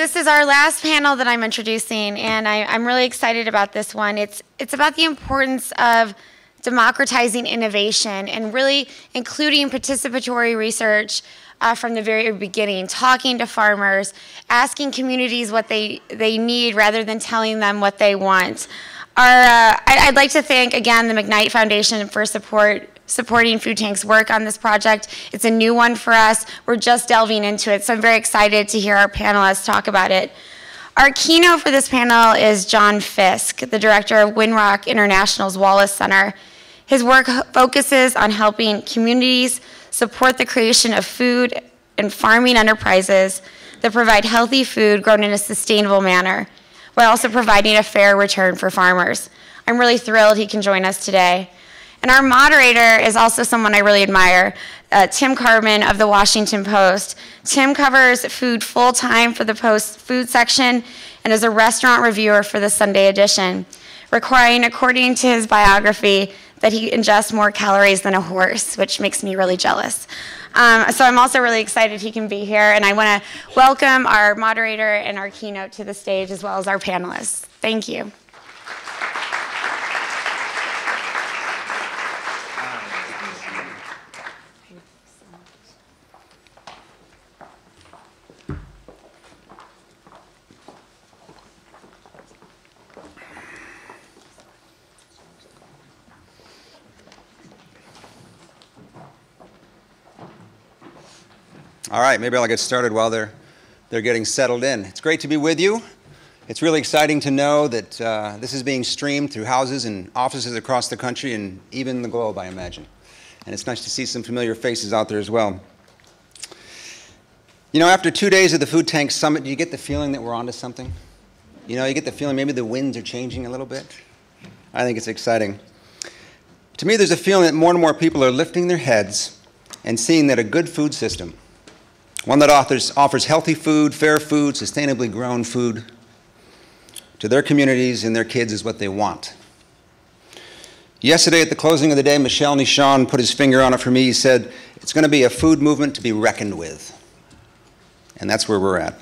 This is our last panel that I'm introducing, and I, am really excited about this one. It's, it's about the importance of democratizing innovation and really including participatory research uh, from the very beginning, talking to farmers, asking communities what they, they need rather than telling them what they want. Our, uh, I'd like to thank again the McKnight Foundation for support supporting Food Tank's work on this project. It's a new one for us. We're just delving into it, so I'm very excited to hear our panelists talk about it. Our keynote for this panel is John Fisk, the director of Winrock International's Wallace Center. His work focuses on helping communities support the creation of food and farming enterprises that provide healthy food grown in a sustainable manner, while also providing a fair return for farmers. I'm really thrilled he can join us today. And our moderator is also someone I really admire, uh, Tim Carman of the Washington Post. Tim covers food full time for the Post food section and is a restaurant reviewer for the Sunday edition, requiring, according to his biography, that he ingests more calories than a horse, which makes me really jealous. Um, so I'm also really excited he can be here, and I want to welcome our moderator and our keynote to the stage, as well as our panelists. Thank you. All right, maybe I'll get started while they're, they're getting settled in. It's great to be with you. It's really exciting to know that uh, this is being streamed through houses and offices across the country and even the globe, I imagine. And it's nice to see some familiar faces out there as well. You know, after two days of the Food Tank Summit, do you get the feeling that we're onto something? You know, you get the feeling maybe the winds are changing a little bit. I think it's exciting. To me, there's a feeling that more and more people are lifting their heads and seeing that a good food system, one that offers, offers healthy food, fair food, sustainably grown food to their communities and their kids is what they want. Yesterday at the closing of the day, Michel Nischan put his finger on it for me. He said, it's going to be a food movement to be reckoned with. And that's where we're at.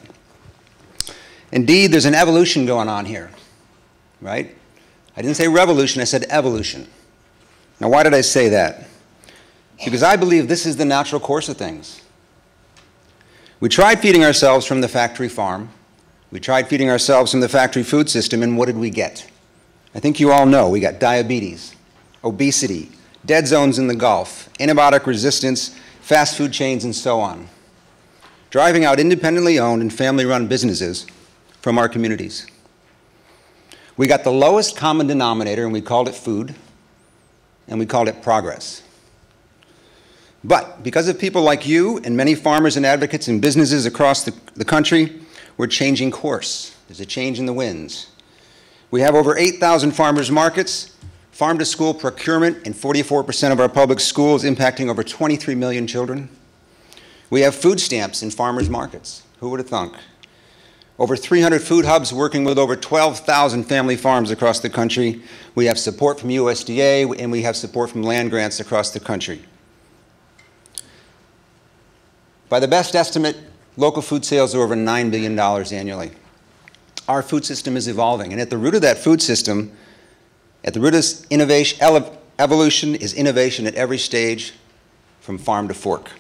Indeed, there's an evolution going on here, right? I didn't say revolution, I said evolution. Now, why did I say that? Because I believe this is the natural course of things. We tried feeding ourselves from the factory farm. We tried feeding ourselves from the factory food system, and what did we get? I think you all know we got diabetes, obesity, dead zones in the Gulf, antibiotic resistance, fast food chains, and so on. Driving out independently owned and family run businesses from our communities. We got the lowest common denominator, and we called it food, and we called it progress. But because of people like you and many farmers and advocates and businesses across the, the country, we're changing course. There's a change in the winds. We have over 8,000 farmers markets, farm to school procurement in 44% of our public schools, impacting over 23 million children. We have food stamps in farmers markets. Who would have thunk? Over 300 food hubs working with over 12,000 family farms across the country. We have support from USDA and we have support from land grants across the country. By the best estimate, local food sales are over $9 billion annually. Our food system is evolving, and at the root of that food system, at the root of innovation, evolution is innovation at every stage from farm to fork.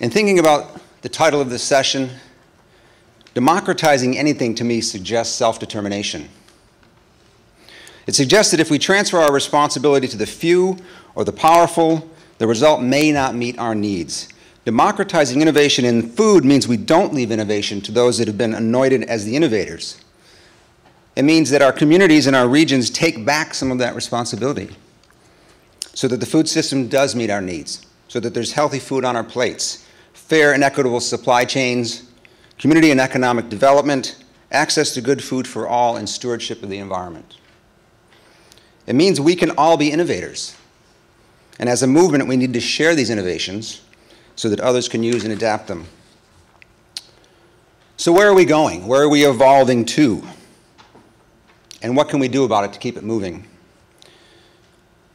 In thinking about the title of this session, democratizing anything to me suggests self-determination. It suggests that if we transfer our responsibility to the few or the powerful, the result may not meet our needs. Democratizing innovation in food means we don't leave innovation to those that have been anointed as the innovators. It means that our communities and our regions take back some of that responsibility so that the food system does meet our needs, so that there's healthy food on our plates, fair and equitable supply chains, community and economic development, access to good food for all, and stewardship of the environment. It means we can all be innovators and as a movement, we need to share these innovations so that others can use and adapt them. So where are we going? Where are we evolving to? And what can we do about it to keep it moving?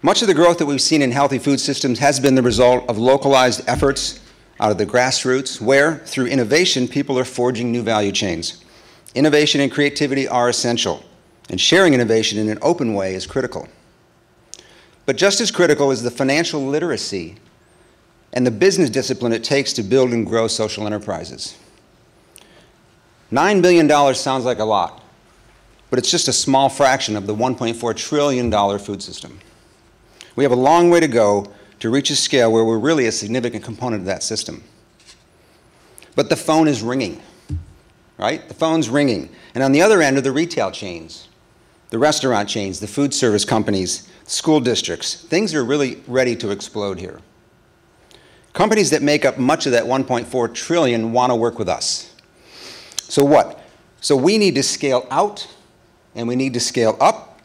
Much of the growth that we've seen in healthy food systems has been the result of localized efforts out of the grassroots, where, through innovation, people are forging new value chains. Innovation and creativity are essential, and sharing innovation in an open way is critical. But just as critical is the financial literacy and the business discipline it takes to build and grow social enterprises. $9 billion sounds like a lot, but it's just a small fraction of the $1.4 trillion food system. We have a long way to go to reach a scale where we're really a significant component of that system. But the phone is ringing, right? The phone's ringing. And on the other end are the retail chains, the restaurant chains, the food service companies, school districts. Things are really ready to explode here. Companies that make up much of that 1.4 trillion want to work with us. So what? So we need to scale out and we need to scale up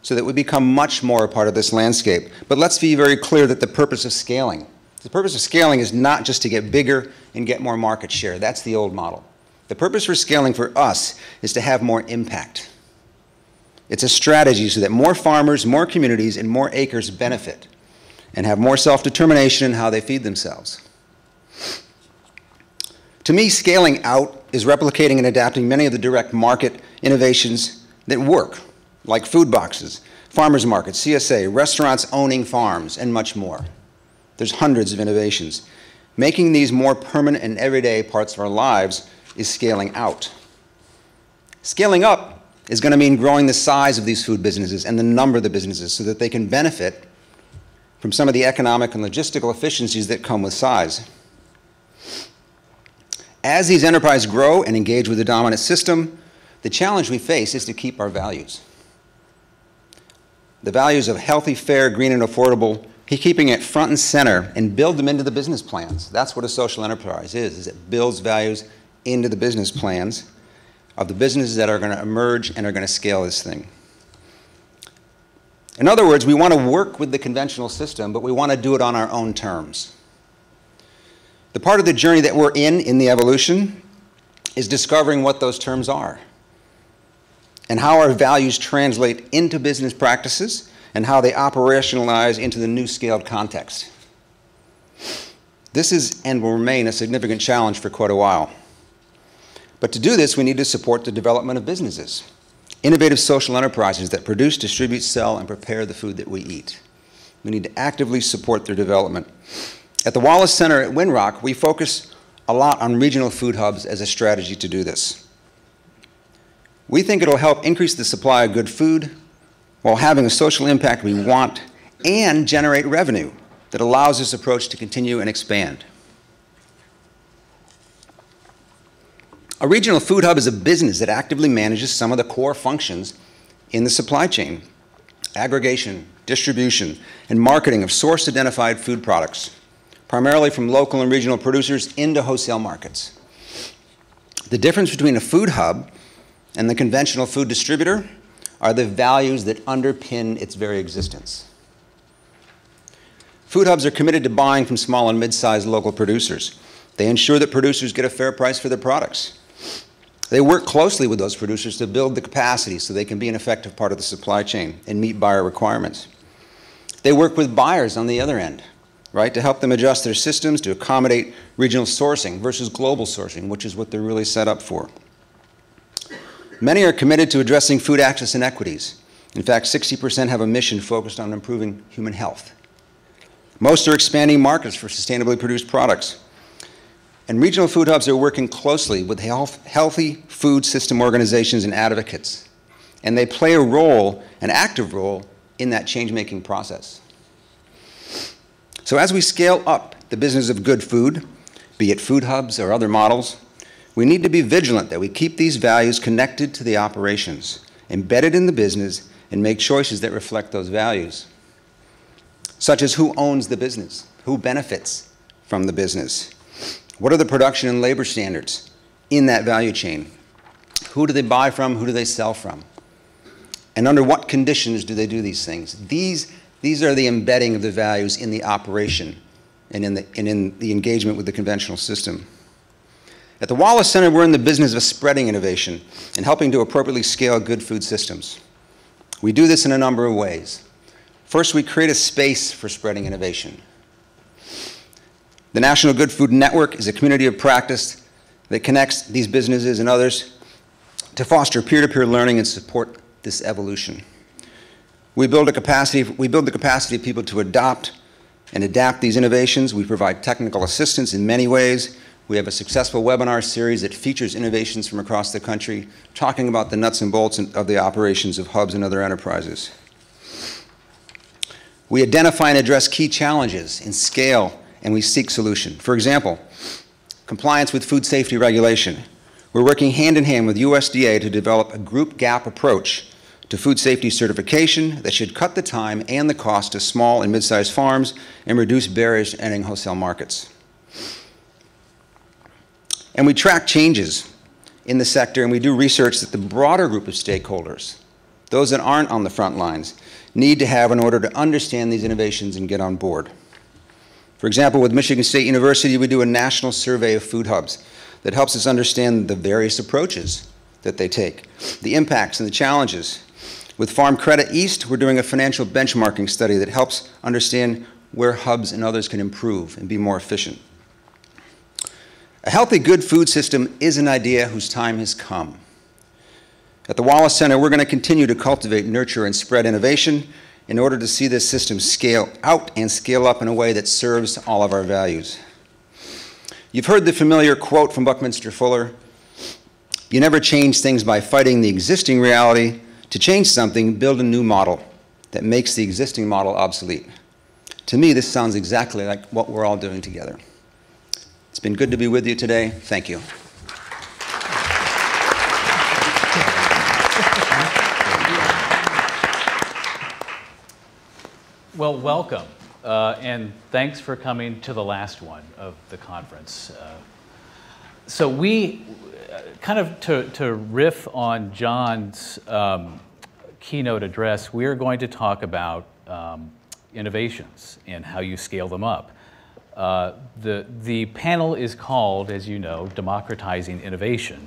so that we become much more a part of this landscape. But let's be very clear that the purpose of scaling, the purpose of scaling is not just to get bigger and get more market share. That's the old model. The purpose for scaling for us is to have more impact. It's a strategy so that more farmers, more communities, and more acres benefit and have more self-determination in how they feed themselves. To me, scaling out is replicating and adapting many of the direct market innovations that work, like food boxes, farmers markets, CSA, restaurants owning farms, and much more. There's hundreds of innovations. Making these more permanent and everyday parts of our lives is scaling out. Scaling up is going to mean growing the size of these food businesses and the number of the businesses so that they can benefit from some of the economic and logistical efficiencies that come with size. As these enterprises grow and engage with the dominant system, the challenge we face is to keep our values. The values of healthy, fair, green, and affordable, keeping it front and center and build them into the business plans. That's what a social enterprise is, is it builds values into the business plans of the businesses that are going to emerge and are going to scale this thing. In other words, we want to work with the conventional system, but we want to do it on our own terms. The part of the journey that we're in in the evolution is discovering what those terms are and how our values translate into business practices and how they operationalize into the new scaled context. This is and will remain a significant challenge for quite a while. But to do this, we need to support the development of businesses innovative social enterprises that produce, distribute, sell, and prepare the food that we eat. We need to actively support their development. At the Wallace Center at Winrock, we focus a lot on regional food hubs as a strategy to do this. We think it'll help increase the supply of good food while having a social impact we want and generate revenue that allows this approach to continue and expand. A regional food hub is a business that actively manages some of the core functions in the supply chain aggregation, distribution, and marketing of source identified food products, primarily from local and regional producers into wholesale markets. The difference between a food hub and the conventional food distributor are the values that underpin its very existence. Food hubs are committed to buying from small and mid sized local producers. They ensure that producers get a fair price for their products. They work closely with those producers to build the capacity so they can be an effective part of the supply chain and meet buyer requirements. They work with buyers on the other end, right, to help them adjust their systems to accommodate regional sourcing versus global sourcing, which is what they're really set up for. Many are committed to addressing food access inequities. In fact, 60% have a mission focused on improving human health. Most are expanding markets for sustainably produced products. And regional food hubs are working closely with health, healthy food system organizations and advocates. And they play a role, an active role, in that change making process. So as we scale up the business of good food, be it food hubs or other models, we need to be vigilant that we keep these values connected to the operations, embedded in the business, and make choices that reflect those values, such as who owns the business, who benefits from the business, what are the production and labor standards in that value chain? Who do they buy from? Who do they sell from? And under what conditions do they do these things? These, these are the embedding of the values in the operation and in the, and in the engagement with the conventional system. At the Wallace Center, we're in the business of spreading innovation and helping to appropriately scale good food systems. We do this in a number of ways. First, we create a space for spreading innovation. The National Good Food Network is a community of practice that connects these businesses and others to foster peer-to-peer learning and support this evolution. We build, a capacity, we build the capacity of people to adopt and adapt these innovations. We provide technical assistance in many ways. We have a successful webinar series that features innovations from across the country, talking about the nuts and bolts of the operations of hubs and other enterprises. We identify and address key challenges in scale, and we seek solution. For example, compliance with food safety regulation. We're working hand in hand with USDA to develop a group gap approach to food safety certification that should cut the time and the cost to small and mid-sized farms and reduce barriers to wholesale markets. And we track changes in the sector and we do research that the broader group of stakeholders, those that aren't on the front lines, need to have in order to understand these innovations and get on board. For example, with Michigan State University, we do a national survey of food hubs that helps us understand the various approaches that they take, the impacts and the challenges. With Farm Credit East, we're doing a financial benchmarking study that helps understand where hubs and others can improve and be more efficient. A healthy, good food system is an idea whose time has come. At the Wallace Center, we're going to continue to cultivate, nurture, and spread innovation in order to see this system scale out and scale up in a way that serves all of our values. You've heard the familiar quote from Buckminster Fuller You never change things by fighting the existing reality. To change something, build a new model that makes the existing model obsolete. To me, this sounds exactly like what we're all doing together. It's been good to be with you today. Thank you. Well, welcome, uh, and thanks for coming to the last one of the conference. Uh, so we, uh, kind of to, to riff on John's um, keynote address, we're going to talk about um, innovations and how you scale them up. Uh, the, the panel is called, as you know, Democratizing Innovation.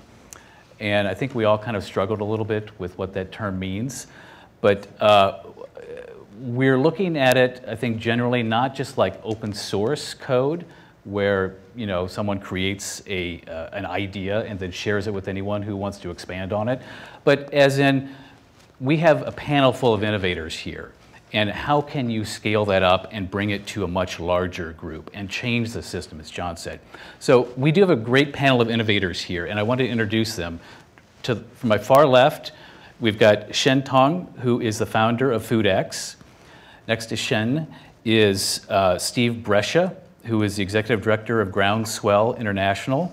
And I think we all kind of struggled a little bit with what that term means. But uh, we're looking at it, I think, generally not just like open source code, where you know someone creates a uh, an idea and then shares it with anyone who wants to expand on it, but as in we have a panel full of innovators here. And how can you scale that up and bring it to a much larger group and change the system, as John said? So we do have a great panel of innovators here, and I want to introduce them. To, from my far left, we've got Shen Tong, who is the founder of FoodX. Next to Shen is uh, Steve Brescia, who is the executive director of Groundswell International.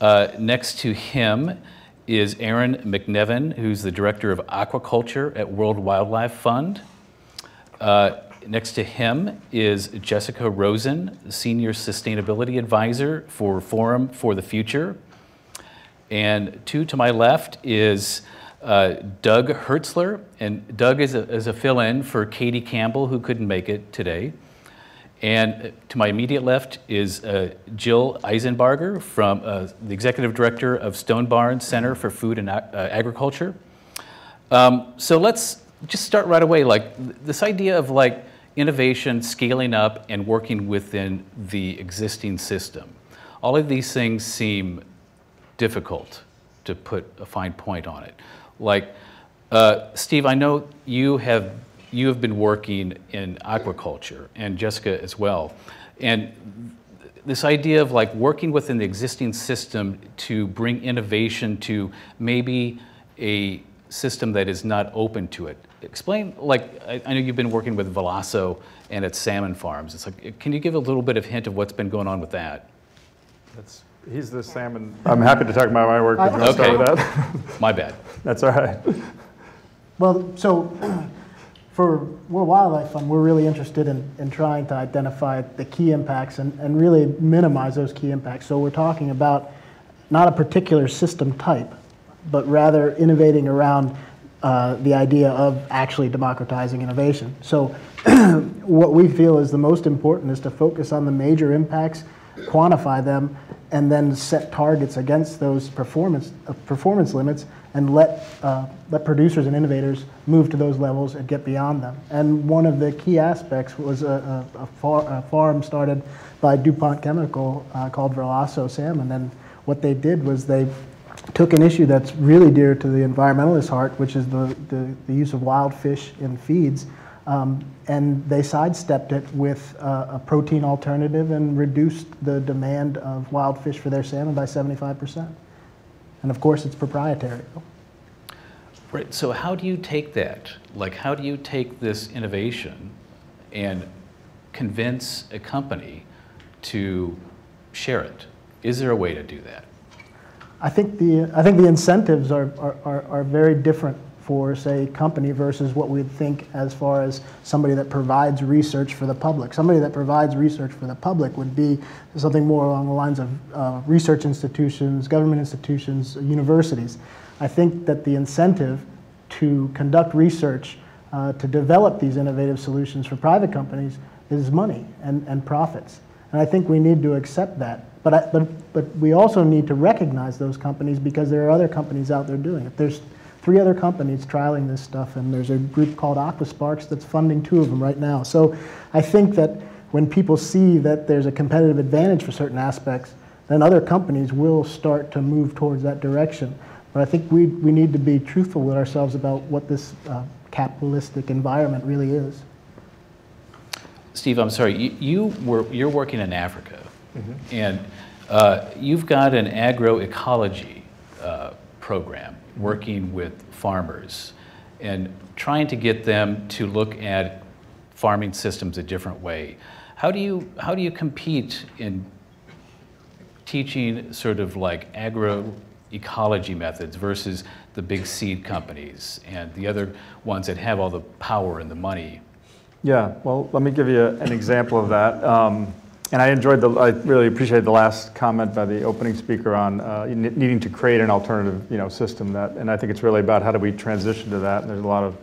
Uh, next to him is Aaron McNevin, who's the director of aquaculture at World Wildlife Fund. Uh, next to him is Jessica Rosen, senior sustainability advisor for Forum for the Future. And two to my left is uh, Doug Hertzler, and Doug is a, is a fill in for Katie Campbell, who couldn't make it today. And to my immediate left is uh, Jill Isenbarger, from uh, the executive director of Stone Barns Center for Food and uh, Agriculture. Um, so let's just start right away. Like this idea of like innovation, scaling up, and working within the existing system. All of these things seem difficult to put a fine point on it. Like, uh, Steve, I know you have you have been working in aquaculture, and Jessica as well, and this idea of like working within the existing system to bring innovation to maybe a system that is not open to it. Explain, like, I, I know you've been working with Verlasso and at salmon farms. It's like, can you give a little bit of hint of what's been going on with that? That's He's the salmon. I'm happy to talk about my work, but okay. start with that. my bad. That's all right. Well, so for World Wildlife Fund, we're really interested in, in trying to identify the key impacts and, and really minimize those key impacts. So we're talking about not a particular system type, but rather innovating around uh, the idea of actually democratizing innovation. So what we feel is the most important is to focus on the major impacts quantify them, and then set targets against those performance, uh, performance limits and let, uh, let producers and innovators move to those levels and get beyond them. And one of the key aspects was a, a, a, far, a farm started by DuPont Chemical uh, called Verlasso Salmon. And what they did was they took an issue that's really dear to the environmentalist heart, which is the, the, the use of wild fish in feeds, um, and they sidestepped it with uh, a protein alternative and reduced the demand of wild fish for their salmon by 75%. And of course, it's proprietary. Right. So how do you take that? Like, how do you take this innovation and convince a company to share it? Is there a way to do that? I think the, I think the incentives are, are, are, are very different for, say, company versus what we'd think as far as somebody that provides research for the public. Somebody that provides research for the public would be something more along the lines of uh, research institutions, government institutions, universities. I think that the incentive to conduct research uh, to develop these innovative solutions for private companies is money and, and profits. And I think we need to accept that. But, I, but, but we also need to recognize those companies because there are other companies out there doing it. There's three other companies trialing this stuff, and there's a group called Aquasparks that's funding two of them right now. So I think that when people see that there's a competitive advantage for certain aspects, then other companies will start to move towards that direction. But I think we, we need to be truthful with ourselves about what this uh, capitalistic environment really is. Steve, I'm sorry, you, you were, you're working in Africa, mm -hmm. and uh, you've got an agroecology uh, program working with farmers and trying to get them to look at farming systems a different way. How do you, how do you compete in teaching sort of like agroecology methods versus the big seed companies and the other ones that have all the power and the money yeah, well, let me give you an example of that. Um, and I enjoyed the, I really appreciated the last comment by the opening speaker on uh, needing to create an alternative, you know, system that, and I think it's really about how do we transition to that. And there's a lot of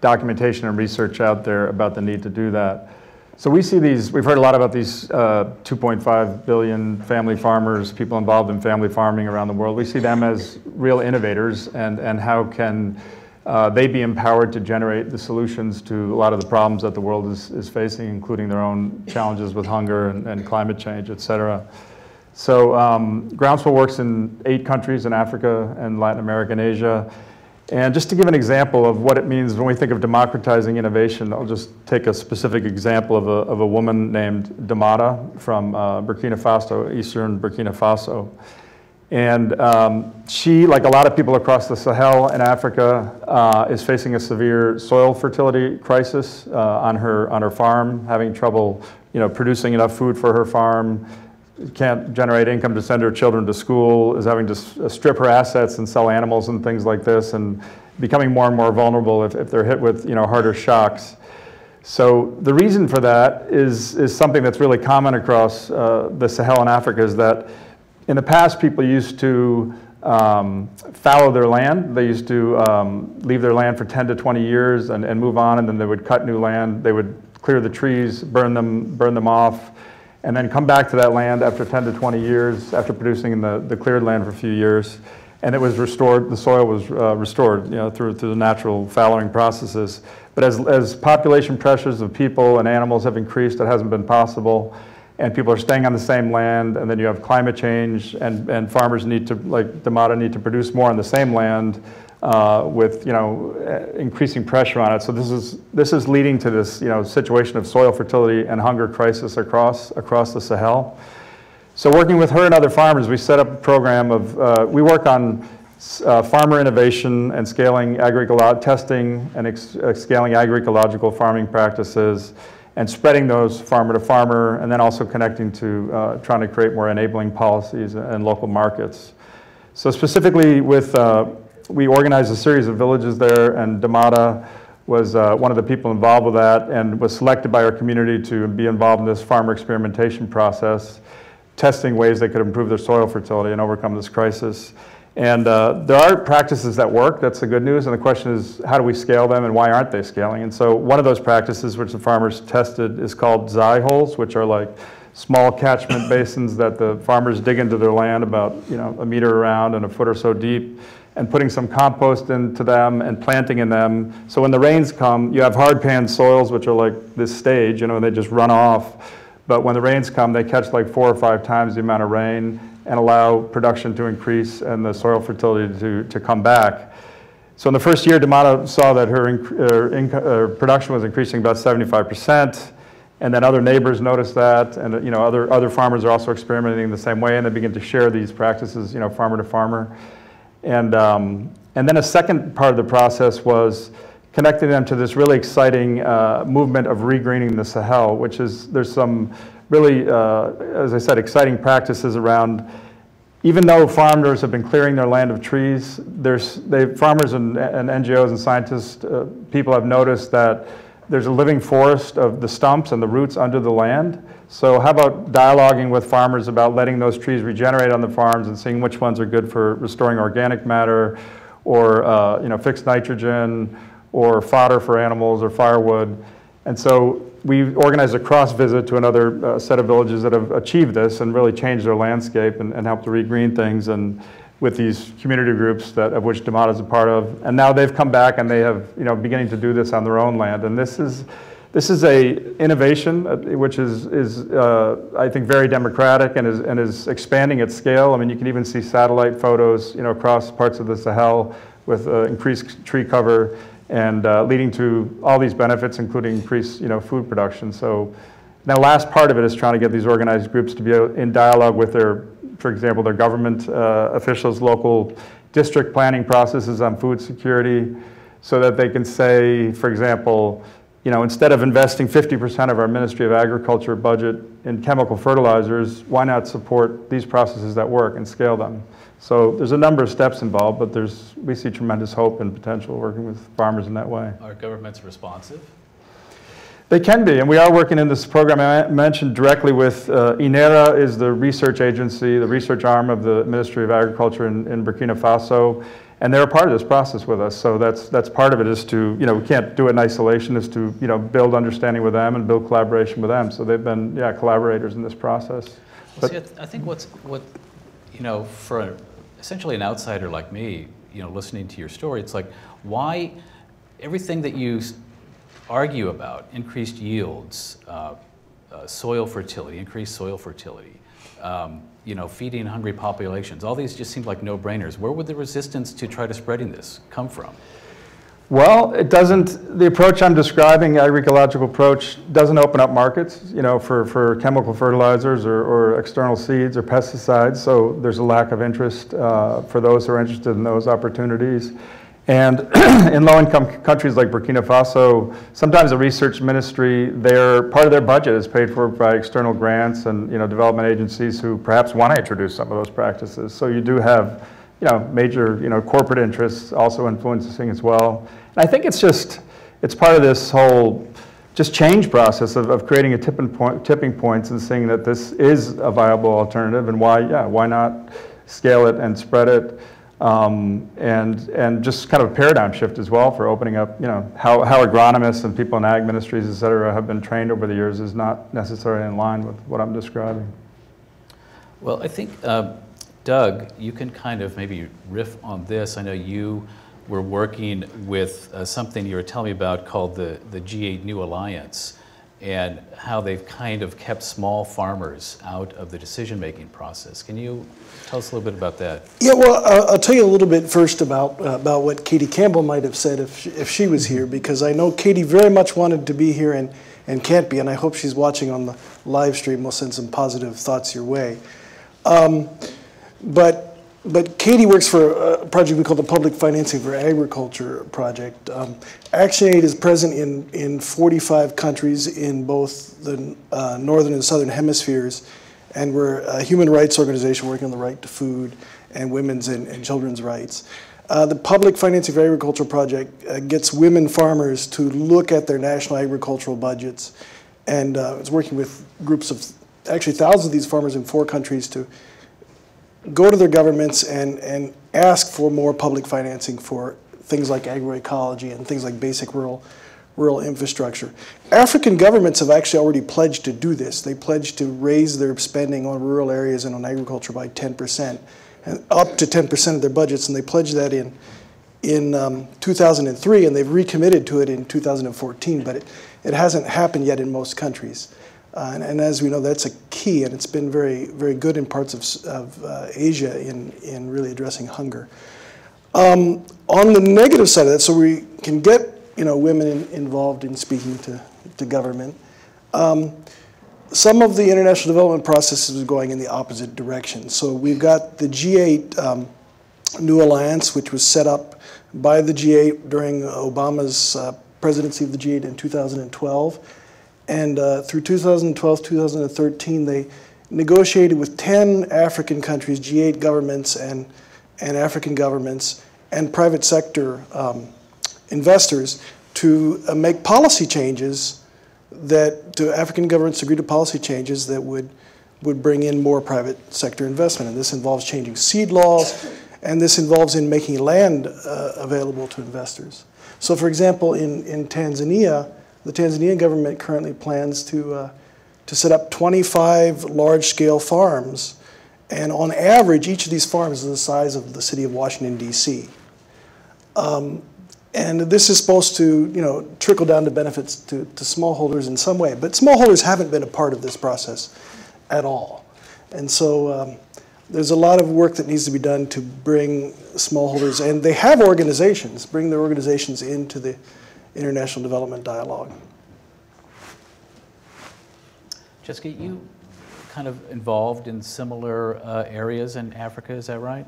documentation and research out there about the need to do that. So we see these, we've heard a lot about these uh, 2.5 billion family farmers, people involved in family farming around the world. We see them as real innovators and, and how can uh, they be empowered to generate the solutions to a lot of the problems that the world is, is facing, including their own challenges with hunger and, and climate change, et cetera. So um, Groundswell works in eight countries in Africa and Latin America and Asia. And just to give an example of what it means when we think of democratizing innovation, I'll just take a specific example of a, of a woman named Damata from uh, Burkina Faso, eastern Burkina Faso. And um, she, like a lot of people across the Sahel in Africa, uh, is facing a severe soil fertility crisis uh, on, her, on her farm, having trouble you know, producing enough food for her farm, can't generate income to send her children to school, is having to uh, strip her assets and sell animals and things like this, and becoming more and more vulnerable if, if they're hit with you know, harder shocks. So the reason for that is, is something that's really common across uh, the Sahel and Africa is that in the past, people used to um, fallow their land. They used to um, leave their land for 10 to 20 years and, and move on, and then they would cut new land. They would clear the trees, burn them, burn them off, and then come back to that land after 10 to 20 years, after producing in the, the cleared land for a few years. And it was restored, the soil was uh, restored you know, through, through the natural fallowing processes. But as, as population pressures of people and animals have increased, it hasn't been possible and people are staying on the same land, and then you have climate change, and, and farmers need to, like Damata, need to produce more on the same land uh, with, you know, uh, increasing pressure on it. So this is, this is leading to this, you know, situation of soil fertility and hunger crisis across, across the Sahel. So working with her and other farmers, we set up a program of, uh, we work on uh, farmer innovation and scaling agroecological testing and uh, scaling agroecological farming practices, and spreading those farmer to farmer, and then also connecting to uh, trying to create more enabling policies and local markets. So specifically with, uh, we organized a series of villages there, and Damata was uh, one of the people involved with that and was selected by our community to be involved in this farmer experimentation process, testing ways they could improve their soil fertility and overcome this crisis. And uh, there are practices that work, that's the good news, and the question is how do we scale them and why aren't they scaling? And so one of those practices which the farmers tested is called Zai holes, which are like small catchment basins that the farmers dig into their land about, you know, a meter around and a foot or so deep, and putting some compost into them and planting in them. So when the rains come, you have hard pan soils, which are like this stage, you know, and they just run off. But when the rains come, they catch like four or five times the amount of rain and allow production to increase and the soil fertility to, to come back. So in the first year, Damata saw that her, her, production was increasing about 75%. And then other neighbors noticed that, and you know, other, other farmers are also experimenting the same way, and they begin to share these practices, you know, farmer to farmer. And, um, and then a second part of the process was connecting them to this really exciting uh, movement of regreening the Sahel, which is, there's some really, uh, as I said, exciting practices around even though farmers have been clearing their land of trees, there's, they, farmers and, and NGOs and scientists, uh, people have noticed that there's a living forest of the stumps and the roots under the land. So how about dialoguing with farmers about letting those trees regenerate on the farms and seeing which ones are good for restoring organic matter or uh, you know, fixed nitrogen or fodder for animals or firewood. And so we organized a cross visit to another uh, set of villages that have achieved this and really changed their landscape and, and helped to regreen things. And with these community groups that, of which Damata is a part of. And now they've come back and they have, you know, beginning to do this on their own land. And this is, this is a innovation uh, which is, is uh, I think, very democratic and is, and is expanding at scale. I mean, you can even see satellite photos, you know, across parts of the Sahel with uh, increased tree cover and uh, leading to all these benefits, including increased, you know, food production. So now last part of it is trying to get these organized groups to be in dialogue with their for example, their government uh, officials, local district planning processes on food security, so that they can say, for example, you know, instead of investing 50% of our Ministry of Agriculture budget in chemical fertilizers, why not support these processes that work and scale them? So there's a number of steps involved, but there's, we see tremendous hope and potential working with farmers in that way. Are governments responsive? They can be, and we are working in this program I mentioned directly with uh, INERA is the research agency, the research arm of the Ministry of Agriculture in, in, Burkina Faso, and they're a part of this process with us. So that's that's part of it is to you know we can't do it in isolation. Is to you know build understanding with them and build collaboration with them. So they've been yeah collaborators in this process. Well, see, I think what's what you know for essentially an outsider like me, you know, listening to your story, it's like why everything that you argue about increased yields, uh, uh, soil fertility, increased soil fertility, um, you know, feeding hungry populations. All these just seem like no-brainers. Where would the resistance to try to spreading this come from? Well, it doesn't, the approach I'm describing, agricultural approach, doesn't open up markets, you know, for, for chemical fertilizers or, or external seeds or pesticides. So there's a lack of interest uh, for those who are interested in those opportunities. And in low-income countries like Burkina Faso, sometimes the research ministry, their, part of their budget is paid for by external grants and you know, development agencies who perhaps want to introduce some of those practices. So you do have you know, major you know, corporate interests also influencing as well. And I think it's just, it's part of this whole just change process of, of creating a tipping, point, tipping points and seeing that this is a viable alternative and why, yeah, why not scale it and spread it. Um, and, and just kind of a paradigm shift as well for opening up, you know, how, how agronomists and people in ag ministries, et cetera, have been trained over the years is not necessarily in line with what I'm describing. Well, I think, uh, Doug, you can kind of maybe riff on this. I know you were working with uh, something you were telling me about called the, the G8 New Alliance and how they've kind of kept small farmers out of the decision-making process. Can you tell us a little bit about that? Yeah, well, uh, I'll tell you a little bit first about uh, about what Katie Campbell might have said if she, if she was here, because I know Katie very much wanted to be here and, and can't be, and I hope she's watching on the live stream. We'll send some positive thoughts your way. Um, but but Katie works for a project we call the Public Financing for Agriculture project. Um, ActionAid is present in, in 45 countries in both the uh, northern and southern hemispheres, and we're a human rights organization working on the right to food and women's and, and children's rights. Uh, the Public Financing for Agriculture project uh, gets women farmers to look at their national agricultural budgets, and uh, it's working with groups of actually thousands of these farmers in four countries to go to their governments and, and ask for more public financing for things like agroecology and things like basic rural rural infrastructure. African governments have actually already pledged to do this. They pledged to raise their spending on rural areas and on agriculture by 10%, and up to 10% of their budgets, and they pledged that in, in um, 2003, and they've recommitted to it in 2014, but it, it hasn't happened yet in most countries. Uh, and, and, as we know, that's a key, and it's been very, very good in parts of, of uh, Asia in, in really addressing hunger. Um, on the negative side of that, so we can get you know, women in, involved in speaking to, to government. Um, some of the international development processes are going in the opposite direction. So we've got the G8 um, New Alliance, which was set up by the G8 during Obama's uh, presidency of the G8 in 2012. And uh, through 2012, 2013, they negotiated with 10 African countries, G8 governments and, and African governments, and private sector um, investors to uh, make policy changes that to African governments agree to policy changes that would would bring in more private sector investment. And this involves changing seed laws, and this involves in making land uh, available to investors. So, for example, in, in Tanzania, the Tanzanian government currently plans to, uh, to set up 25 large-scale farms, and on average, each of these farms is the size of the city of Washington, D.C. Um, and this is supposed to, you know, trickle down to benefits to, to smallholders in some way. But smallholders haven't been a part of this process at all. And so um, there's a lot of work that needs to be done to bring smallholders, and they have organizations, bring their organizations into the international development dialogue. Jessica, you kind of involved in similar uh, areas in Africa, is that right?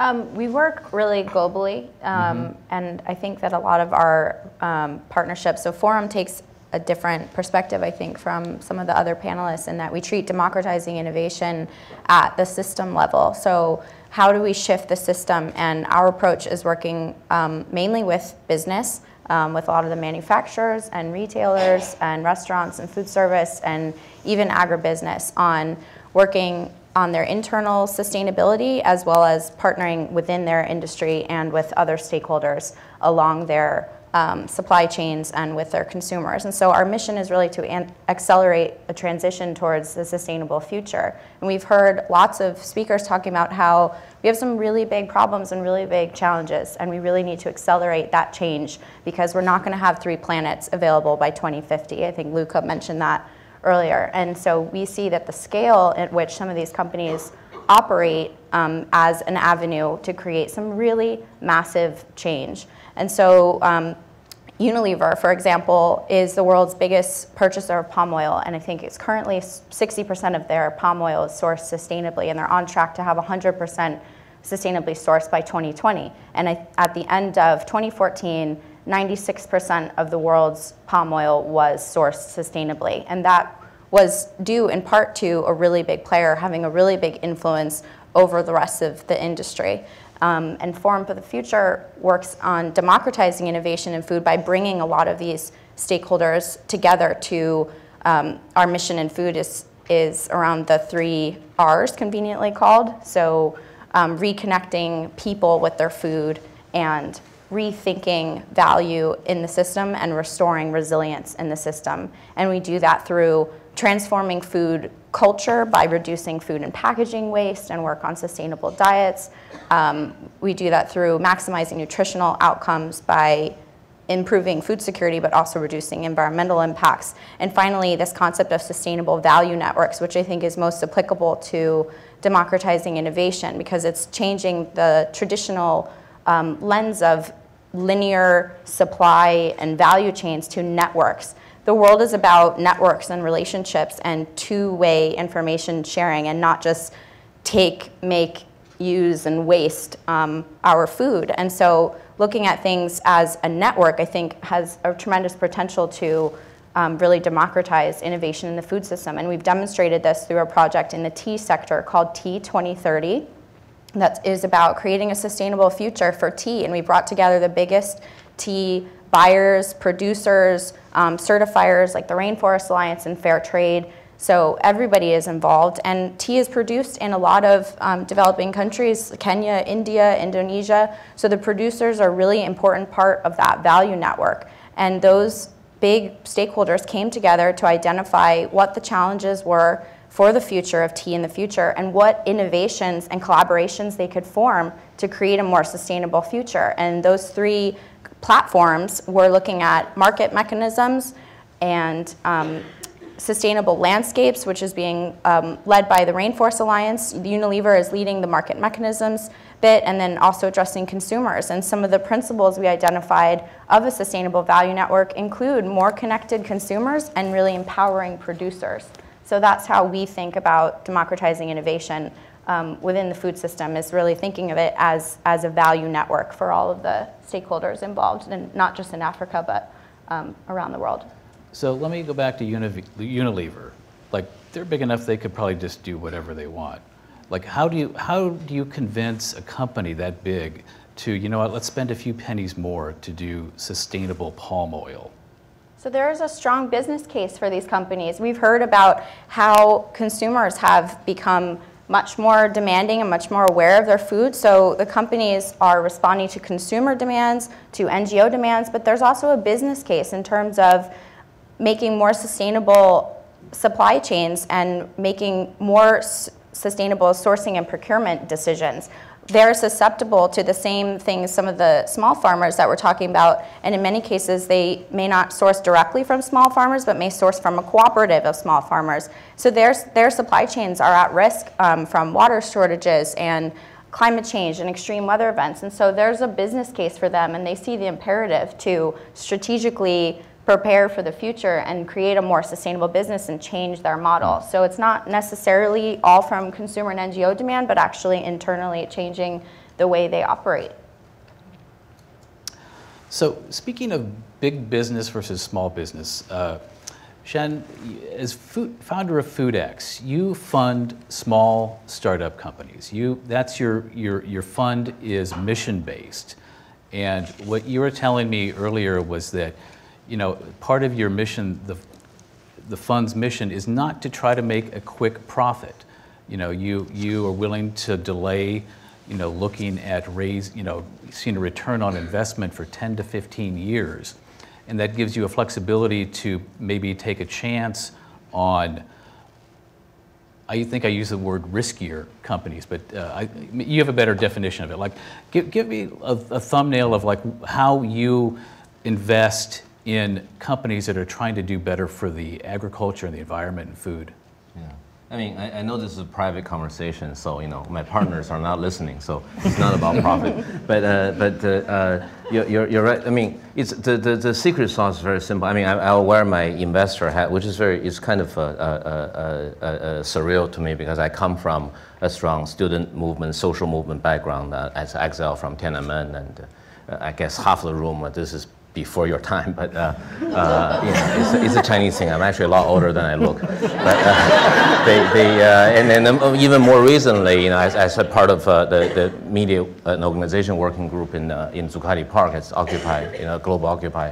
Um, we work really globally, um, mm-hmm. and I think that a lot of our um, partnerships, so Forum takes a different perspective, I think, from some of the other panelists in that we treat democratizing innovation at the system level. So, how do we shift the system? And our approach is working um, mainly with business, um, with a lot of the manufacturers and retailers and restaurants and food service and even agribusiness on working on their internal sustainability as well as partnering within their industry and with other stakeholders along their um, supply chains and with their consumers. And so our mission is really to accelerate a transition towards a sustainable future. And we've heard lots of speakers talking about how we have some really big problems and really big challenges, and we really need to accelerate that change because we're not going to have three planets available by 2050. I think Luca mentioned that earlier. And so we see that the scale at which some of these companies operate um, as an avenue to create some really massive change. And so um, Unilever, for example, is the world's biggest purchaser of palm oil, and I think it's currently 60% of their palm oil is sourced sustainably, and they're on track to have 100% sustainably sourced by 2020. And at the end of 2014, 96% of the world's palm oil was sourced sustainably. And that was due in part to a really big player having a really big influence over the rest of the industry. Um, and Forum for the Future works on democratizing innovation in food by bringing a lot of these stakeholders together to um, our mission in food is, is around the three R's, conveniently called. So um, reconnecting people with their food and rethinking value in the system and restoring resilience in the system. And we do that through transforming food culture by reducing food and packaging waste and work on sustainable diets. Um, we do that through maximizing nutritional outcomes by improving food security, but also reducing environmental impacts. And finally, this concept of sustainable value networks, which I think is most applicable to democratizing innovation because it's changing the traditional um, lens of linear supply and value chains to networks. The world is about networks and relationships and two-way information sharing and not just take, make, use, and waste um, our food. And so looking at things as a network, I think, has a tremendous potential to um, really democratize innovation in the food system. And we've demonstrated this through a project in the tea sector called Tea 2030 that is about creating a sustainable future for tea. And we brought together the biggest tea buyers, producers, um, certifiers like the Rainforest Alliance and Fair Trade. So everybody is involved. And tea is produced in a lot of um, developing countries, Kenya, India, Indonesia. So the producers are really important part of that value network. And those big stakeholders came together to identify what the challenges were for the future of tea in the future and what innovations and collaborations they could form to create a more sustainable future. And those three platforms we're looking at market mechanisms and um, sustainable landscapes, which is being um, led by the Rainforest Alliance. Unilever is leading the market mechanisms bit, and then also addressing consumers. And some of the principles we identified of a sustainable value network include more connected consumers and really empowering producers. So that's how we think about democratizing innovation um, within the food system is really thinking of it as, as a value network for all of the stakeholders involved, and not just in Africa, but um, around the world. So let me go back to Unilever. Like, they're big enough they could probably just do whatever they want. Like, how do you, how do you convince a company that big to, you know what, let's spend a few pennies more to do sustainable palm oil? So there is a strong business case for these companies. We've heard about how consumers have become much more demanding and much more aware of their food. So the companies are responding to consumer demands, to NGO demands, but there's also a business case in terms of making more sustainable supply chains and making more sustainable sourcing and procurement decisions. They're susceptible to the same things some of the small farmers that we're talking about, and in many cases, they may not source directly from small farmers, but may source from a cooperative of small farmers. So their, their supply chains are at risk um, from water shortages and climate change and extreme weather events. And so there's a business case for them, and they see the imperative to strategically prepare for the future and create a more sustainable business and change their model. So it's not necessarily all from consumer and NGO demand, but actually internally changing the way they operate. So speaking of big business versus small business, uh, Shen, as food, founder of FoodX, you fund small startup companies. You, that's your, your, your fund is mission based. And what you were telling me earlier was that you know, part of your mission, the, the fund's mission is not to try to make a quick profit. You know, you, you are willing to delay, you know, looking at raise, you know, seeing a return on investment for 10 to 15 years. And that gives you a flexibility to maybe take a chance on, I think I use the word riskier companies, but uh, I, you have a better definition of it. Like, give, give me a, a thumbnail of like how you invest in companies that are trying to do better for the agriculture and the environment and food? Yeah. I mean, I, I, know this is a private conversation, so you know my partners are not listening, so it's not about profit. But uh, but uh, uh, you're, you're right. I mean, it's the, the, the secret sauce is very simple. I mean, I, will wear my investor hat, which is very it's kind of a, a, a, surreal to me because I come from a strong student movement, social movement background uh, as exile from Tiananmen, and uh, I guess half the room. This is before your time, but uh, uh, you know, it's, it's, a Chinese thing. I'm actually a lot older than I look. But uh, they, they uh, and then um, even more recently, you know, as, as a part of uh, the, the media an organization working group in in Zuccotti Park, it's Occupy, you know, Global Occupy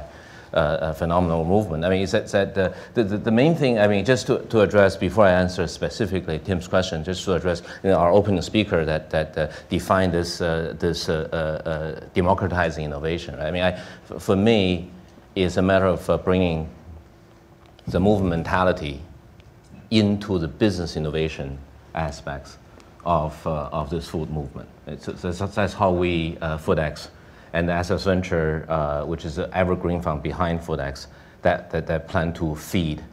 uh, phenomenal movement. I mean, it's that, that uh, the, the, the, main thing, I mean, just to, to address, before I answer specifically Tim's question, just to address you know, our opening speaker that, that uh, defined this, uh, this uh, uh, democratizing innovation. Right? I mean, I, for me, it's a matter of bringing the movement mentality into the business innovation aspects of, of this food movement. It's, that's, that's how we, FoodX, and the SS Venture, uh, which is an evergreen fund behind FoodX, that, that, that plan to feed,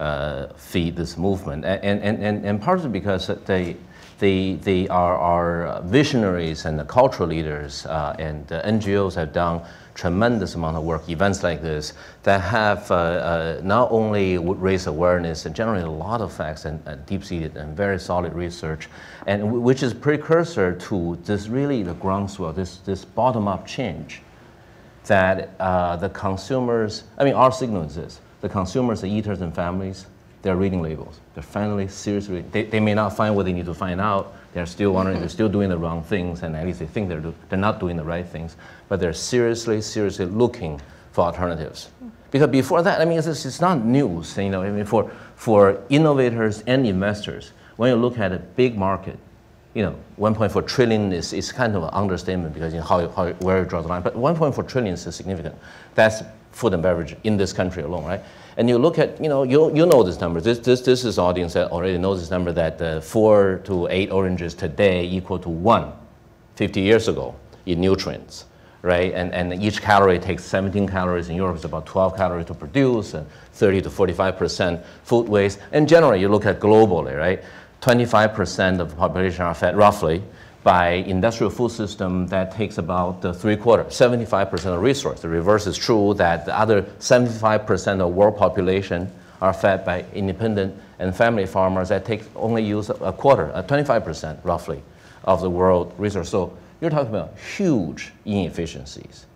uh, feed this movement. And, and, and, and partly because they, they, they are, are visionaries and the cultural leaders, uh, and NGOs have done tremendous amount of work, events like this, that have uh, uh, not only raised awareness and generate a lot of facts and, and deep-seated and very solid research, and which is precursor to this really the groundswell, this, this bottom-up change that uh, the consumers, I mean, our signal is this, the consumers, the eaters and families, they're reading labels. They're finally seriously, they, they may not find what they need to find out, they're still wondering, they're still doing the wrong things, and at least they think they're, do, they're not doing the right things, but they're seriously, seriously looking for alternatives. Because before that, I mean, it's, it's not news, you know, I mean, for, for innovators and investors, when you look at a big market, you know, 1.4 trillion is, is kind of an understatement because you know, how, how, where you draw the line, but 1.4 trillion is significant. That's food and beverage in this country alone, right? And you look at, you know, you, you know this number. This, this, this is audience that already knows this number that uh, four to eight oranges today equal to one 50 years ago in nutrients, right? And, and each calorie takes 17 calories. In Europe, it's about 12 calories to produce, and 30 to 45% food waste. And generally, you look at globally, right? 25% of the population are fed roughly by industrial food system that takes about uh, three quarters, 75% of resource. The reverse is true that the other 75% of world population are fed by independent and family farmers that take only use a quarter, uh, 25% roughly of the world resource. So you're talking about huge inefficiencies.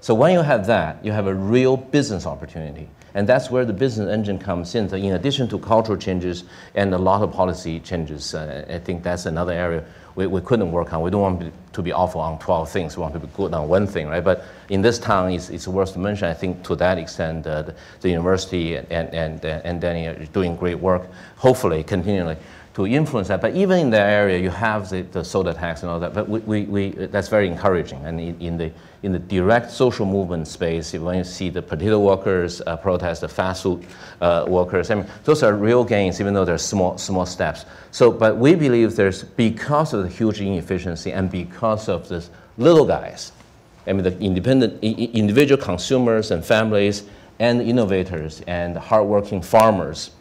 So when you have that, you have a real business opportunity. And that's where the business engine comes in. So in addition to cultural changes and a lot of policy changes, uh, I think that's another area we, we couldn't work on. We don't want to be awful on 12 things. We want to be good on one thing, right? But in this town, it's, it's worth to mention, I think to that extent, uh, the, the, university and, and, and Danny are doing great work, hopefully, continually to influence that. But even in that area, you have the, the soda tax and all that. But we, we, we that's very encouraging. And in, the, in the direct social movement space, when you see the potato workers uh, protest, the fast food uh, workers, I mean, those are real gains, even though they're small, small steps. So, but we believe there's, because of the huge inefficiency and because of this little guys, I mean, the independent, individual consumers and families and innovators and hardworking farmers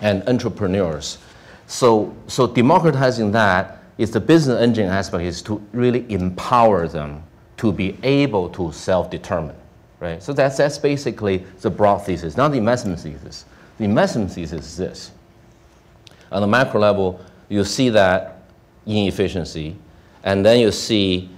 and entrepreneurs, so, so democratizing that is the business engine aspect is to really empower them to be able to self-determine, right? So that's, that's basically the broad thesis, not the investment thesis. The investment thesis is this. On the macro level, you see that inefficiency, and then you see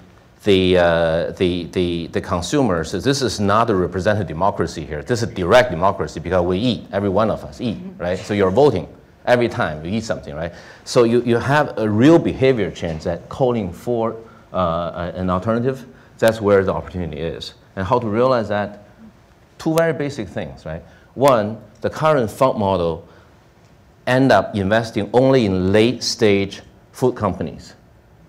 the, uh, the, the, the consumers. This is not a representative democracy here. This is direct democracy because we eat, every one of us eat, right? So you're voting every time you eat something, right? So you, you have a real behavior change that calling for uh, an alternative, that's where the opportunity is. And how to realize that? Two very basic things, right? One, the current fund model end up investing only in late stage food companies.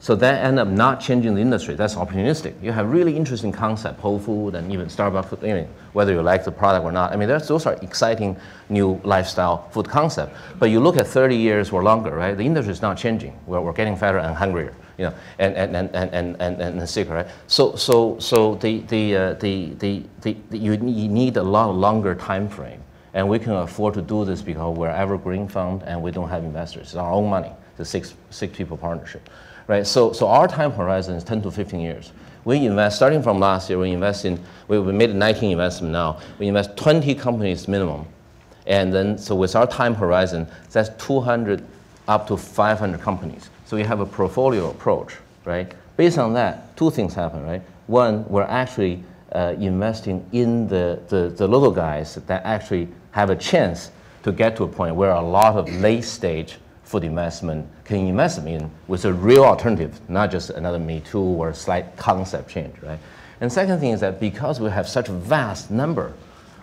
So that end up not changing the industry. That's opportunistic. You have really interesting concept, Whole Food and even Starbucks, you know, whether you like the product or not. I mean, those are exciting new lifestyle food concept. But you look at 30 years or longer, right? The industry is not changing. We're, we're getting fatter and hungrier, you know, and, and, and, and, and, and, and sicker, right? So, so, so the, the, uh, the, the, the, the, you need a lot longer time frame. And we can afford to do this because we're evergreen fund and we don't have investors. It's our own money, the six, six people partnership right? So, so our time horizon is 10 to 15 years. We invest, starting from last year, we invest in, we, we made 19 investment now. We invest 20 companies minimum. And then, so with our time horizon, that's 200 up to 500 companies. So we have a portfolio approach, right? Based on that, two things happen, right? One, we're actually uh, investing in the, the, the little guys that actually have a chance to get to a point where a lot of late stage food investment can invest in with a real alternative, not just another Me Too or slight concept change, right? And second thing is that because we have such a vast number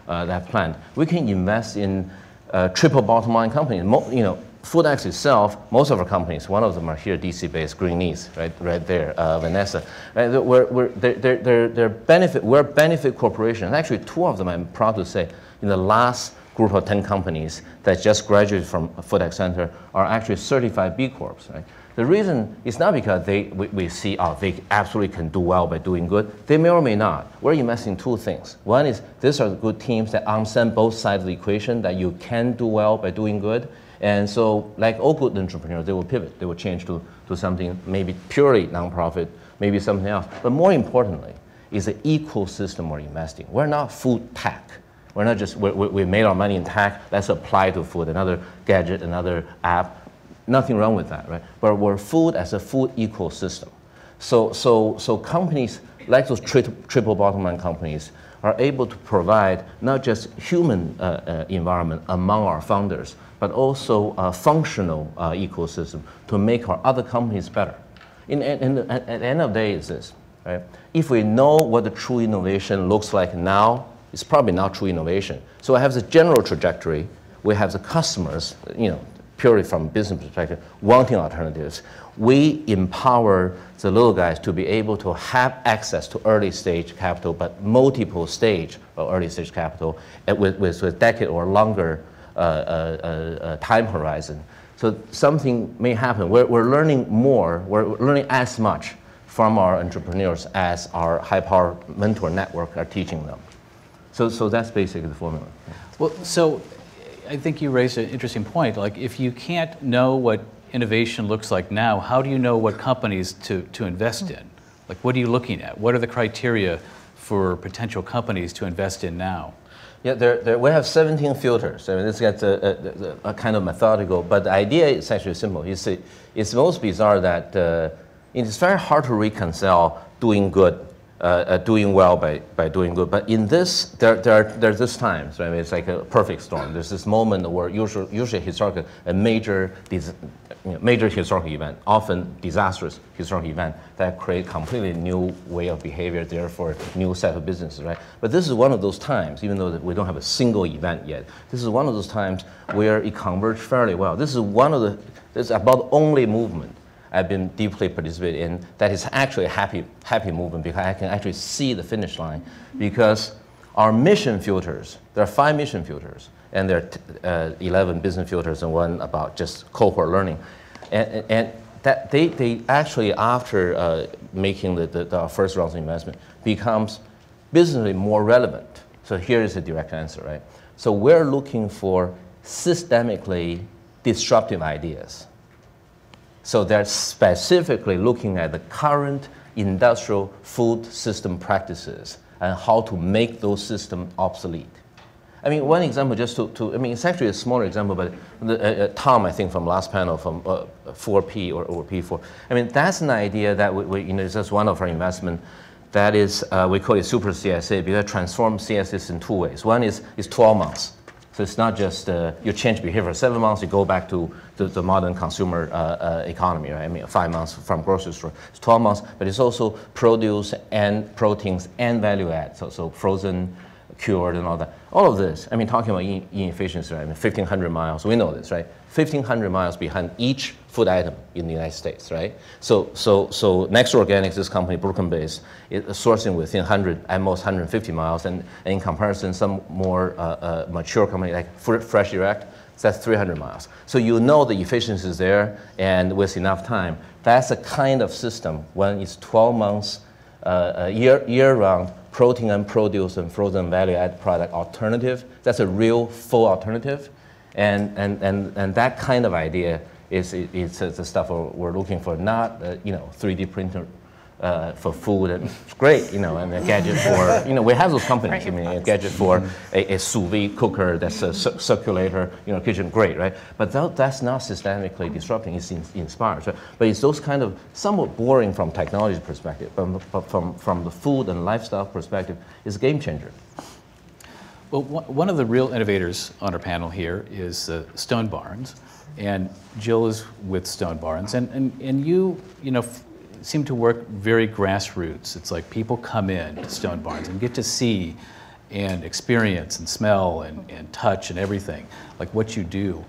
uh, that planned, we can invest in uh, triple bottom line companies. Mo you know, FoodX itself, most of our companies, one of them are here DC-based, Greenleaf, right, right there, uh, Vanessa. Right, we're, we're, they're, they're, they're benefit, we're benefit corporations. Actually, two of them, I'm proud to say, in the last group of 10 companies that just graduated from FoodX Center are actually certified B Corps. Right? The reason is not because they, we, we see, oh, they absolutely can do well by doing good. They may or may not. We're investing in two things. One is these are good teams that understand both sides of the equation, that you can do well by doing good. And so, like all good entrepreneurs, they will pivot. They will change to, to something maybe purely nonprofit, maybe something else. But more importantly, is the ecosystem we're investing. We're not food tech. We're not just, we, we made our money in tech, let's apply to food, another gadget, another app. Nothing wrong with that, right? But we're food as a food ecosystem. So, so, so companies like those tri triple bottom line companies are able to provide not just human uh, uh, environment among our founders, but also a functional uh, ecosystem to make our other companies better. In, in, in at the end of the day, is this, right? If we know what the true innovation looks like now, it's probably not true innovation. So I have the general trajectory. We have the customers, you know, purely from business perspective, wanting alternatives. we empower the little guys to be able to have access to early stage capital, but multiple stage or early stage capital with, with, with decade or longer uh, uh, uh, time horizon. So something may happen. We're, we're learning more, we're learning as much from our entrepreneurs as our high power mentor network are teaching them. So, so that's basically the formula. Well, so I think you raised an interesting point. Like, if you can't know what innovation looks like now, how do you know what companies to, to invest in? Like, what are you looking at? What are the criteria for potential companies to invest in now? Yeah, there, there, we have 17 filters. I mean, this gets a, a, a, kind of methodical, but the idea is actually simple. You see, it's most bizarre that uh, it's very hard to reconcile doing good uh, uh, doing well by, by doing good. But in this, there, there, are, there's this times, right? It's like a perfect storm. There's this moment where usually, usually historical, a major, you know, major historical event, often disastrous historical event that create completely new way of behavior, therefore new set of businesses, right? But this is one of those times, even though we don't have a single event yet, this is one of those times where it converged fairly well. This is one of the, this is about only movement I've been deeply participated in that is actually a happy, happy movement because I can actually see the finish line because our mission filters, there are five mission filters and there are uh, 11 business filters and one about just cohort learning. And, and that they, they actually, after uh, making the, the, the, first round of investment, becomes businessly more relevant. So here is the direct answer, right? So we're looking for systemically disruptive ideas. So they're specifically looking at the current industrial food system practices and how to make those systems obsolete. I mean, one example just to, to I mean, it's actually a smaller example, but the, uh, uh Tom, I think from last panel from uh, 4P or, or P4, I mean, that's an idea that we, we you know, it's just one of our investment that is, uh, we call it super CSA because it transforms CSAs in two ways. One is, is 12 months. So it's not just uh, you change behavior seven months, you go back to the, the modern consumer uh, uh, economy, right? I mean, five months from grocery store, it's 12 months, but it's also produce and proteins and value add, so, so frozen, cured and all that. All of this, I mean, talking about inefficiency, right? I mean, 1,500 miles, we know this, right? 1,500 miles behind each food item in the United States, right? So, so, so Next Organics, this company, Brooklyn-based, is sourcing within 100, at most 150 miles, and, and in comparison, some more uh, uh, mature company like Fresh Direct, that's 300 miles. So you know the efficiency is there, and with enough time, that's a kind of system when it's 12 months, uh, year, year-round, protein and produce and frozen value-add product alternative. That's a real full alternative, and, and, and, and that kind of idea is, is, the stuff we're, looking for, not uh, you know 3D printer uh, for food and it's great, you know, and a gadget for, you know, we have those companies. I mean, a gadget for a, a sous vide cooker that's a ci circulator, you know, kitchen, great, right? But that, that's not systemically disrupting, it's in, inspired. Right? But it's those kind of somewhat boring from technology perspective, but, but from, from the food and lifestyle perspective, it's a game changer. Well, one of the real innovators on our panel here is uh, Stone Barns. And Jill is with Stone Barns. And, and, and you, you know, seem to work very grassroots. It's like people come in to Stone Barns and get to see and experience and smell and, and touch and everything, like what you do.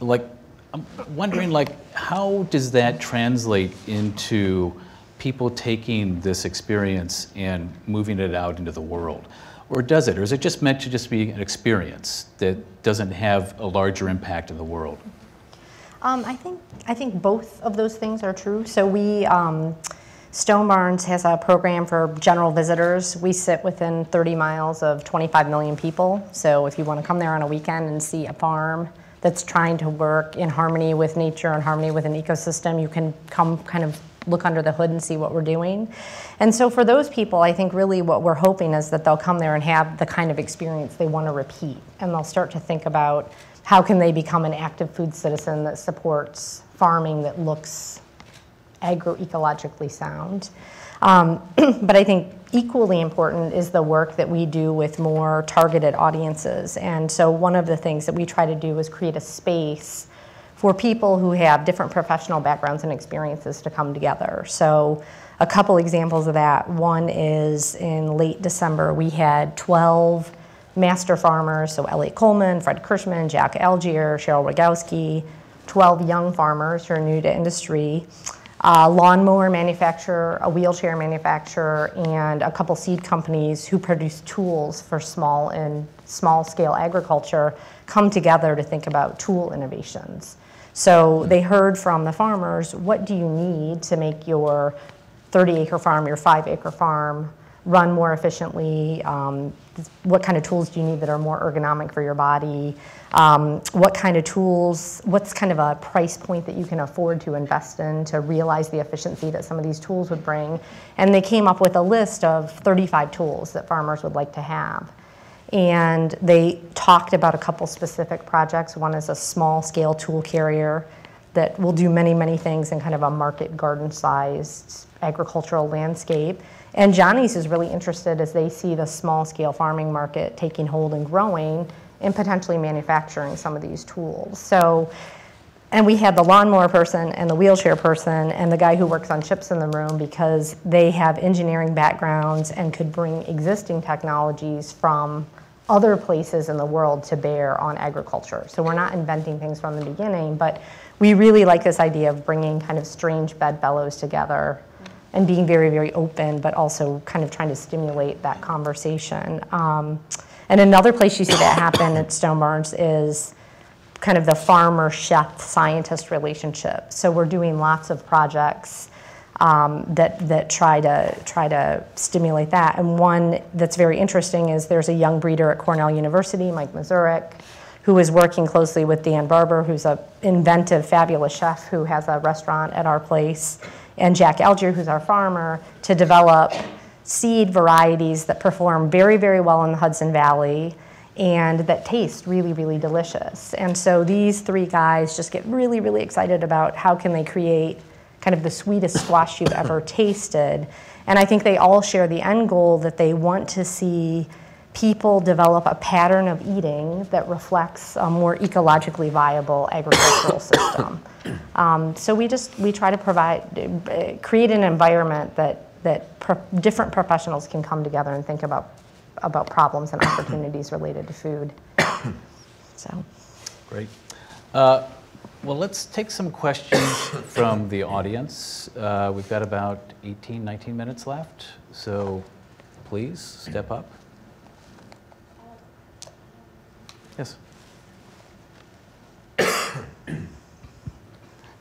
Like, I'm wondering, like, how does that translate into people taking this experience and moving it out into the world? Or does it? Or is it just meant to just be an experience that doesn't have a larger impact in the world? Um, I think I think both of those things are true. So we um, Stone Barns has a program for general visitors. We sit within 30 miles of 25 million people. So if you want to come there on a weekend and see a farm that's trying to work in harmony with nature and harmony with an ecosystem, you can come kind of look under the hood and see what we're doing. And so for those people, I think really what we're hoping is that they'll come there and have the kind of experience they want to repeat. And they'll start to think about how can they become an active food citizen that supports farming that looks agroecologically sound. Um, but I think equally important is the work that we do with more targeted audiences. And so one of the things that we try to do is create a space for people who have different professional backgrounds and experiences to come together. So a couple examples of that. One is in late December, we had 12 master farmers, so Eliot Coleman, Fred Kirschenmann, Jack Algiere, Cheryl Rogowski, 12 young farmers who are new to industry, a lawnmower manufacturer, a wheelchair manufacturer, and a couple seed companies who produce tools for small and small scale agriculture come together to think about tool innovations. So they heard from the farmers, what do you need to make your 30 acre farm, your five acre farm run more efficiently? Um, what kind of tools do you need that are more ergonomic for your body? Um, what kind of tools, what's kind of a price point that you can afford to invest in to realize the efficiency that some of these tools would bring? And they came up with a list of 35 tools that farmers would like to have. And they talked about a couple specific projects. One is a small scale tool carrier that will do many, many things in kind of a market garden sized agricultural landscape. And Johnny's is really interested as they see the small scale farming market taking hold and growing and potentially manufacturing some of these tools. So, and we had the lawnmower person and the wheelchair person and the guy who works on chips in the room because they have engineering backgrounds and could bring existing technologies from other places in the world to bear on agriculture. So we're not inventing things from the beginning, but we really like this idea of bringing kind of strange bedfellows together and being very, very open, but also kind of trying to stimulate that conversation. Um, and another place you see that happen at Stone Barns is kind of the farmer chef scientist relationship. So we're doing lots of projects um, that that try to try to stimulate that. And one that's very interesting is there's a young breeder at Cornell University, Mike Mazourek, who is working closely with Dan Barber, who's a inventive, fabulous chef who has a restaurant at our place, and Jack Algiere, who's our farmer, to develop seed varieties that perform very, very well in the Hudson Valley and that taste really, really delicious. And so these three guys just get really, really excited about how can they create kind of the sweetest squash you've ever tasted. And I think they all share the end goal that they want to see people develop a pattern of eating that reflects a more ecologically viable agricultural system. Um, so we just we try to provide create an environment that that pro different professionals can come together and think about about problems and opportunities related to food. So. Great. Uh, well, let's take some questions from the audience. Uh, we've got about 18, 19 minutes left, so please step up. Yes.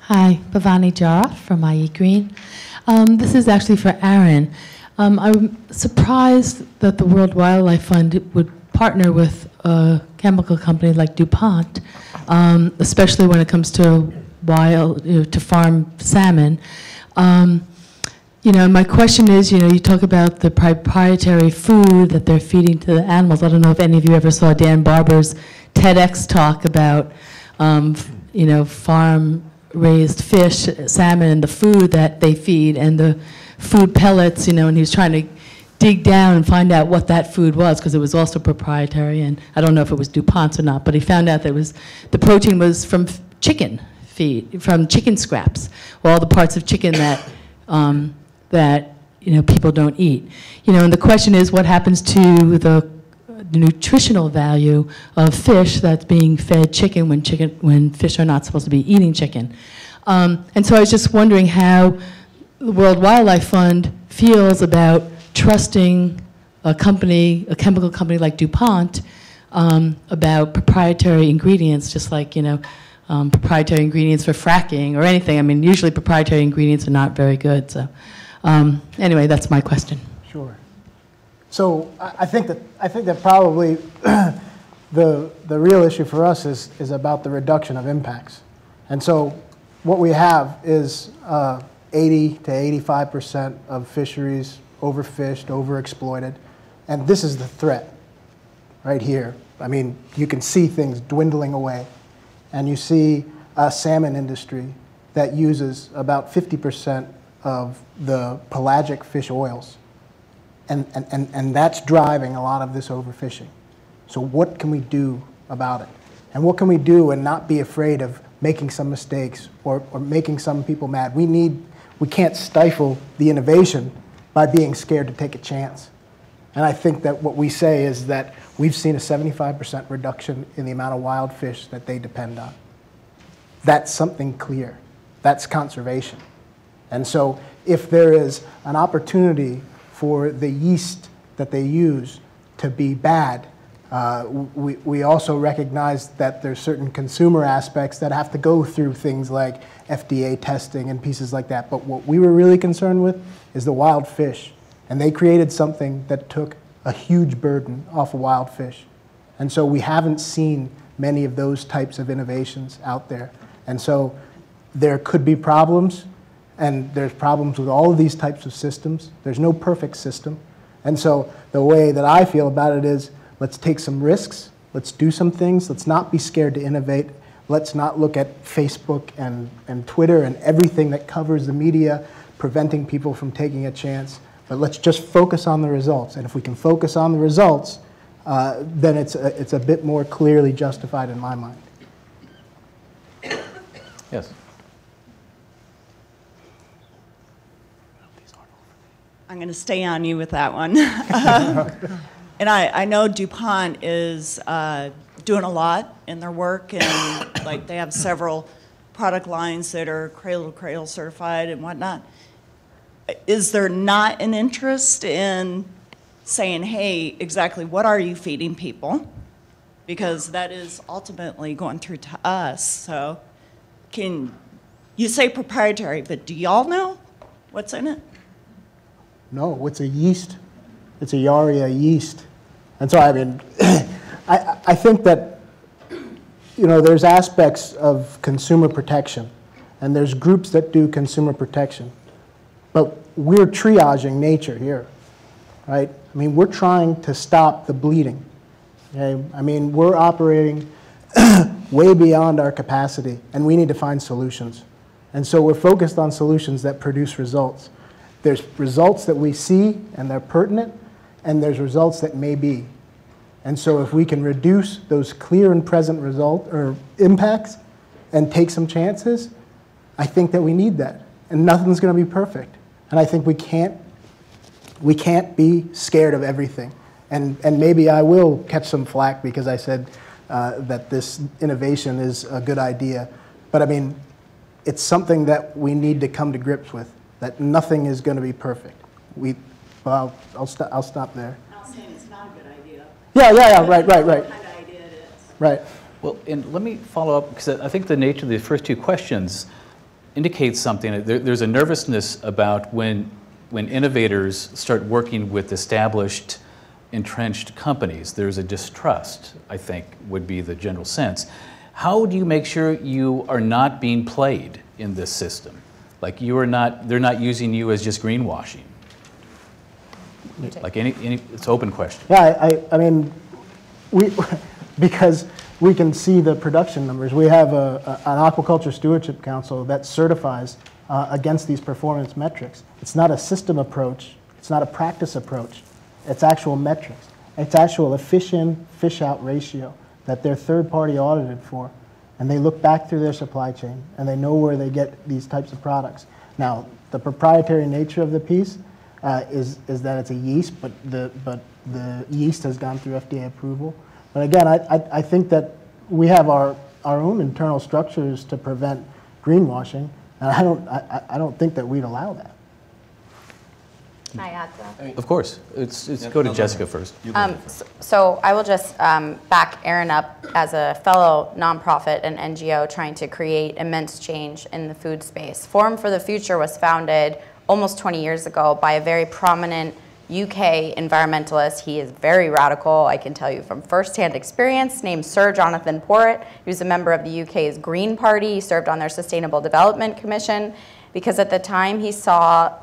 Hi, Bhavani Jaroff from iEat Green. Um, this is actually for Aaron. Um, I'm surprised that the World Wildlife Fund would partner with a chemical company like DuPont, um, especially when it comes to wild, you know, to farm salmon. Um, you know, my question is, you know, you talk about the proprietary food that they're feeding to the animals. I don't know if any of you ever saw Dan Barber's TEDx talk about, um, you know, farm raised fish, salmon, and the food that they feed, and the food pellets, you know, and he was trying to dig down and find out what that food was because it was also proprietary, and I don't know if it was DuPont's or not, but he found out that it was, the protein was from chicken feed, from chicken scraps, all the parts of chicken that, um, that you know, people don't eat. You know, and the question is what happens to the the nutritional value of fish that's being fed chicken when chicken when fish are not supposed to be eating chicken. Um, and so I was just wondering how the World Wildlife Fund feels about trusting a company, a chemical company like DuPont, um, about proprietary ingredients, just like you know, um, proprietary ingredients for fracking or anything. I mean, usually proprietary ingredients are not very good. So, um, anyway, that's my question. Sure. So I think that I think that probably the the real issue for us is is about the reduction of impacts, and so what we have is uh, 80 to 85 percent of fisheries overfished, overexploited, and this is the threat right here. I mean, you can see things dwindling away, and you see a salmon industry that uses about 50 percent of the pelagic fish oils and, and, and, and that's driving a lot of this overfishing. So what can we do about it? And what can we do and not be afraid of making some mistakes or, or making some people mad? We need, we can't stifle the innovation by being scared to take a chance. And I think that what we say is that we've seen a 75% reduction in the amount of wild fish that they depend on. That's something clear. That's conservation. And so if there is an opportunity for the yeast that they use to be bad, uh, we, we also recognize that there's certain consumer aspects that have to go through things like FDA testing and pieces like that. But what we were really concerned with is the wild fish. And they created something that took a huge burden off of wild fish. And so we haven't seen many of those types of innovations out there. And so there could be problems, and there's problems with all of these types of systems. There's no perfect system. And so the way that I feel about it is let's take some risks, let's do some things, let's not be scared to innovate, let's not look at Facebook and, and Twitter and everything that covers the media, preventing people from taking a chance. But let's just focus on the results. And if we can focus on the results, uh, then it's a, it's a bit more clearly justified in my mind. Yes. I'm going to stay on you with that one. and I, I know DuPont is uh, doing a lot in their work, and like they have several product lines that are cradle to cradle certified and whatnot. Is there not an interest in saying, hey, exactly what are you feeding people? Because that is ultimately going through to us. So, can you say proprietary, but do y'all know what's in it? No, it's a yeast. It's a Yarrowia yeast. And so, I mean, I, I think that, you know, there's aspects of consumer protection, and there's groups that do consumer protection. But we're triaging nature here, right? I mean, we're trying to stop the bleeding. Okay? I mean, we're operating way beyond our capacity, and we need to find solutions. And so we're focused on solutions that produce results. There's results that we see and they're pertinent, and there's results that may be. And so if we can reduce those clear and present result or impacts and take some chances, I think that we need that. And nothing's going to be perfect. And I think we can't we can't be scared of everything. And, and maybe I will catch some flack because I said uh, that this innovation is a good idea. But I mean, it's something that we need to come to grips with that nothing is going to be perfect. We, well, I'll, st- I'll stop there. I'm not saying it's not a good idea. Yeah, yeah, yeah, right, right, right. Kind of idea it is. Right. Well, and let me follow up because I think the nature of the first two questions indicates something. There, there's a nervousness about when, when innovators start working with established, entrenched companies. There's a distrust, I think, would be the general sense. How do you make sure you are not being played in this system? Like you are not, they're not using you as just greenwashing. Like any, any it's open question. Yeah, I, I, I mean, we, because we can see the production numbers. We have a, a, an Aquaculture Stewardship Council that certifies uh, against these performance metrics. It's not a system approach. It's not a practice approach. It's actual metrics. It's actual efficient fish-out ratio that they're third-party audited for. And they look back through their supply chain, and they know where they get these types of products. Now, the proprietary nature of the piece uh, is, is that it's a yeast, but the, but the yeast has gone through FDA approval. But again, I, I, I think that we have our, our own internal structures to prevent greenwashing, and I don't, I, I don't think that we'd allow that. Can I add that? Of course. It's, it's go to Jessica first. Um, s- So I will just um, back Aaron up as a fellow nonprofit and NGO trying to create immense change in the food space. Forum for the Future was founded almost 20 years ago by a very prominent UK environmentalist. He is very radical, I can tell you from firsthand experience, named Sir Jonathan Porritt. He was a member of the UK's Green Party, he served on their Sustainable Development Commission, because at the time he saw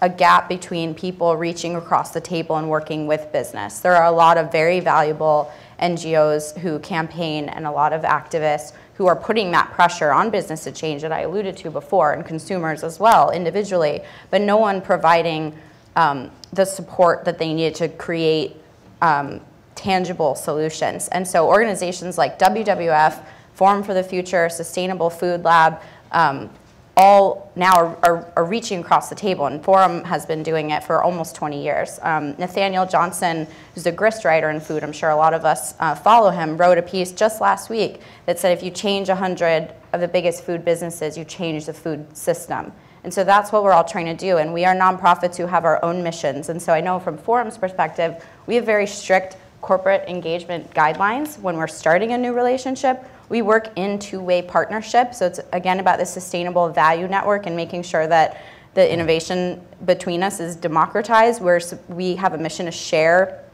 a gap between people reaching across the table and working with business. There are a lot of very valuable NGOs who campaign and a lot of activists who are putting that pressure on business to change that I alluded to before and consumers as well individually, but no one providing um, the support that they needed to create um, tangible solutions. And so organizations like WWF, Forum for the Future, Sustainable Food Lab, um, all now are, are, are, reaching across the table, and Forum has been doing it for almost 20 years. Um, Nathanael Johnson, who's a grist writer in food, I'm sure a lot of us uh, follow him, wrote a piece just last week that said if you change 100 of the biggest food businesses, you change the food system. And so that's what we're all trying to do. And we are nonprofits who have our own missions. And so I know from Forum's perspective, we have very strict corporate engagement guidelines when we're starting a new relationship. We work in two-way partnership. So it's again about the sustainable value network and making sure that the innovation between us is democratized, where we have a mission to share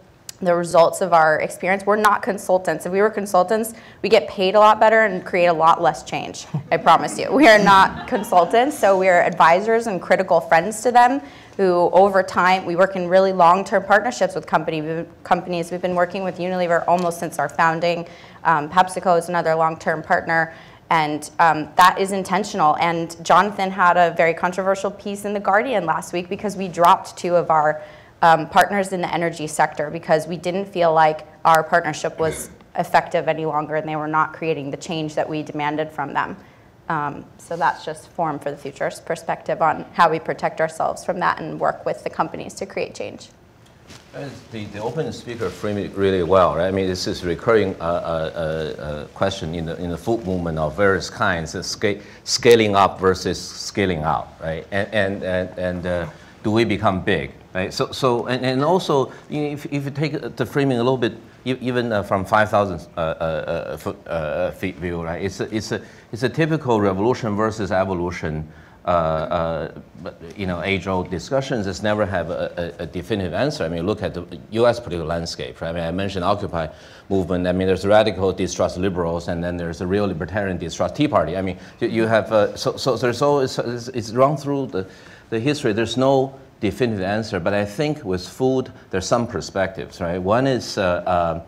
the results of our experience. We're not consultants. If we were consultants, we get paid a lot better and create a lot less change. I promise you. We are not consultants, so we are advisors and critical friends to them who over time, we work in really long-term partnerships with company, companies. We've been working with Unilever almost since our founding. Um, PepsiCo is another long-term partner. And um, that is intentional. And Jonathan had a very controversial piece in The Guardian last week because we dropped two of our um, partners in the energy sector because we didn't feel like our partnership was effective any longer and they were not creating the change that we demanded from them. Um, so that's just Forum for the Future's perspective on how we protect ourselves from that and work with the companies to create change. The, the open speaker framed it really well, right? I mean, this is recurring uh, uh, uh, question in the, in the food movement of various kinds, sca scaling up versus scaling out, right? And, and, and, and uh, do we become big, right? So, so and, and also, you know, if, if you take the framing a little bit, even uh, from 5,000 uh, foot feet view, right? It's a, it's, a, it's a typical revolution versus evolution uh, uh, you know, age-old discussions It's never have a, a, a, definitive answer. I mean, look at the U.S. political landscape. Right? I mean, I mentioned Occupy movement. I mean, there's radical distrust liberals, and then there's a real libertarian distrust Tea Party. I mean, you, have uh, so so there's always it's, it's run through the the history. There's no definitive answer, but I think with food, there's some perspectives. Right? One is uh,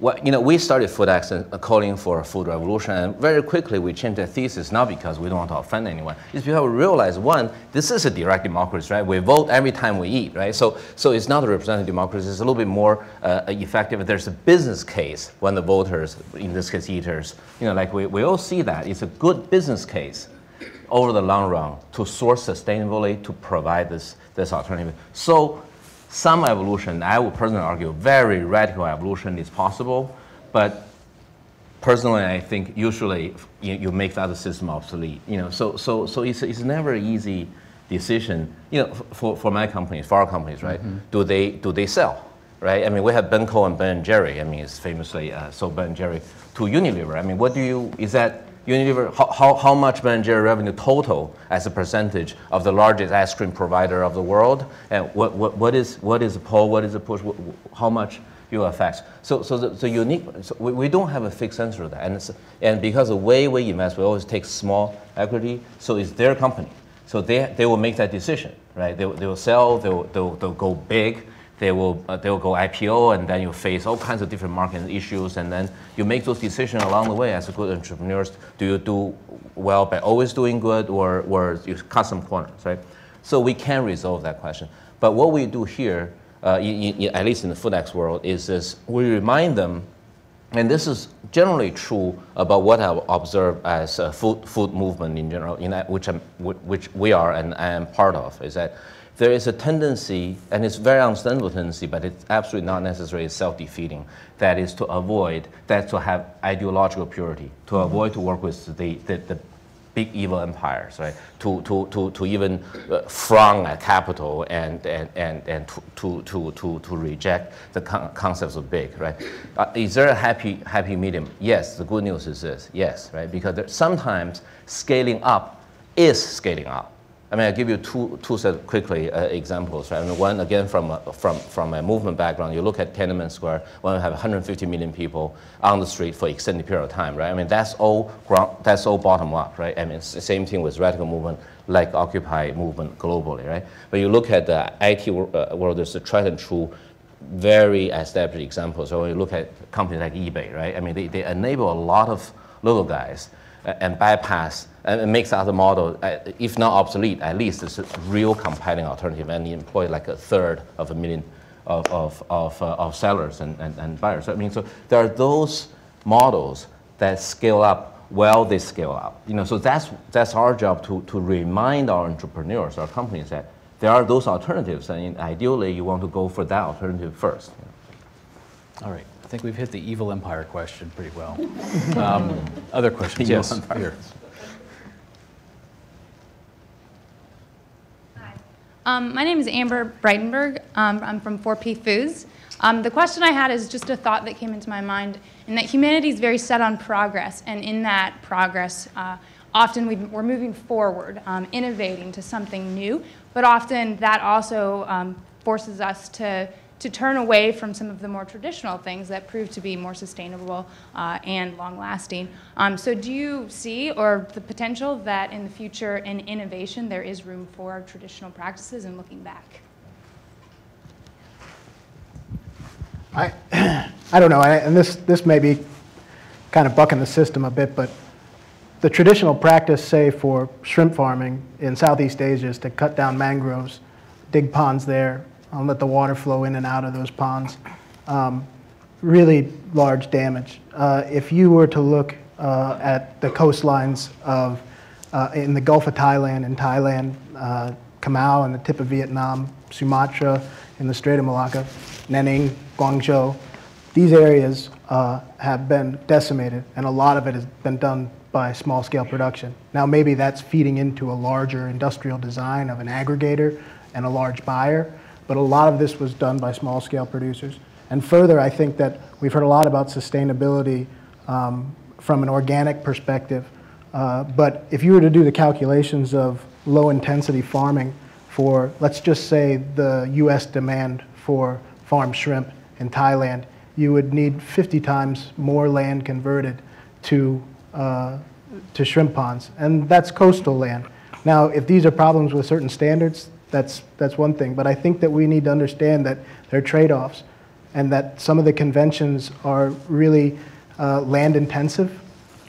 what, you know, we started FoodX calling for a food revolution, and very quickly we changed the thesis, not because we don't want to offend anyone. It's because we realized, one, this is a direct democracy, right? We vote every time we eat, right? So, so it's not a representative democracy. It's a little bit more uh, effective. There's a business case when the voters, in this case eaters, you know, like we, we all see that. It's a good business case over the long run to source sustainably to provide this, this alternative. So some evolution, I would personally argue, very radical evolution is possible, but personally, I think usually you, you make that system obsolete. You know, so so so it's it's never an easy decision. You know, for, for my companies, for our companies, right? Mm-hmm. Do they do they sell? Right? I mean, we have Benco and Ben and Jerry. I mean, it's famously uh, sold Ben and Jerry to Unilever. I mean, what do you is that Unilever, how, how, how much Jerry revenue total as a percentage of the largest ice cream provider of the world? And what, what, what is what is the pull, what is the push, what, how much you affect? So, so the, the unique, so we, we don't have a fixed answer to that. And, and because the way we invest, we always take small equity, so it's their company. So they, they will make that decision, right? They, they will sell, they will, they'll, they'll go big, they will, uh, they will go IPO, and then you face all kinds of different market issues, and then you make those decisions along the way as a good entrepreneurs. Do you do well by always doing good, or, or you cut some corners, right? So we can resolve that question. But what we do here, uh, at least in the FoodX world, is this, we remind them, and this is generally true about what I observe as a food, food movement in general, in which, which we are and I am part of, is that there is a tendency, and it's very understandable tendency, but it's absolutely not necessarily self-defeating, that is to avoid, that to have ideological purity, to mm-hmm. avoid to work with the, the, the big evil empires, right? To, to, to, to even uh, frown at capital and, and, and, and to, to, to, to, to reject the con concepts of big, right? Uh, is there a happy, happy medium? Yes, the good news is this, yes, right? Because there, sometimes scaling up is scaling up I mean, I'll give you two, two set quickly uh, examples. Right? I mean, one, again, from, uh, from, from a movement background, you look at Tiananmen Square, when we have 150 million people on the street for extended period of time, right? I mean, that's all, ground, that's all bottom up, right? I mean, it's the same thing with radical movement like Occupy movement globally, right? But you look at the IT uh, world, there's a tried and true very established examples. So when you look at companies like eBay, right? I mean, they, they enable a lot of little guys and bypass and it makes other model, uh, if not obsolete, at least it's a real compelling alternative and employ like a third of a million of, of, of, uh, of sellers and, and, and buyers. So, I mean, so there are those models that scale up while they scale up. You know, so that's, that's our job to, to remind our entrepreneurs, our companies that there are those alternatives and ideally you want to go for that alternative first. All right. I think we've hit the evil empire question pretty well. Um, other questions? yes, here. Um, my name is Amber Breitenberg. Um, I'm from 4P Foods. Um, the question I had is just a thought that came into my mind, in that humanity is very set on progress, and in that progress, uh, often we are moving forward, um, innovating to something new, but often that also um, forces us to to turn away from some of the more traditional things that prove to be more sustainable uh, and long lasting. Um, so, do you see or the potential that in the future in innovation there is room for traditional practices and looking back? I, I don't know, I, and this, this may be kind of bucking the system a bit, but the traditional practice, say, for shrimp farming in Southeast Asia is to cut down mangroves, dig ponds there, and let the water flow in and out of those ponds. Um, really large damage. Uh, if you were to look uh, at the coastlines of, uh, in the Gulf of Thailand, in Thailand, uh, Ca Mau and the tip of Vietnam, Sumatra, in the Strait of Malacca, Nenning, Guangzhou, these areas uh, have been decimated, and a lot of it has been done by small scale production. Now, maybe that's feeding into a larger industrial design of an aggregator and a large buyer, but a lot of this was done by small scale producers. And further, I think that we've heard a lot about sustainability um, from an organic perspective. Uh, but if you were to do the calculations of low intensity farming for, let's just say, the US demand for farm shrimp in Thailand, you would need 50 times more land converted to, uh, to shrimp ponds. And that's coastal land. Now, if these are problems with certain standards, that's, that's one thing. But I think that we need to understand that there are trade offs and that some of the conventions are really uh, land intensive,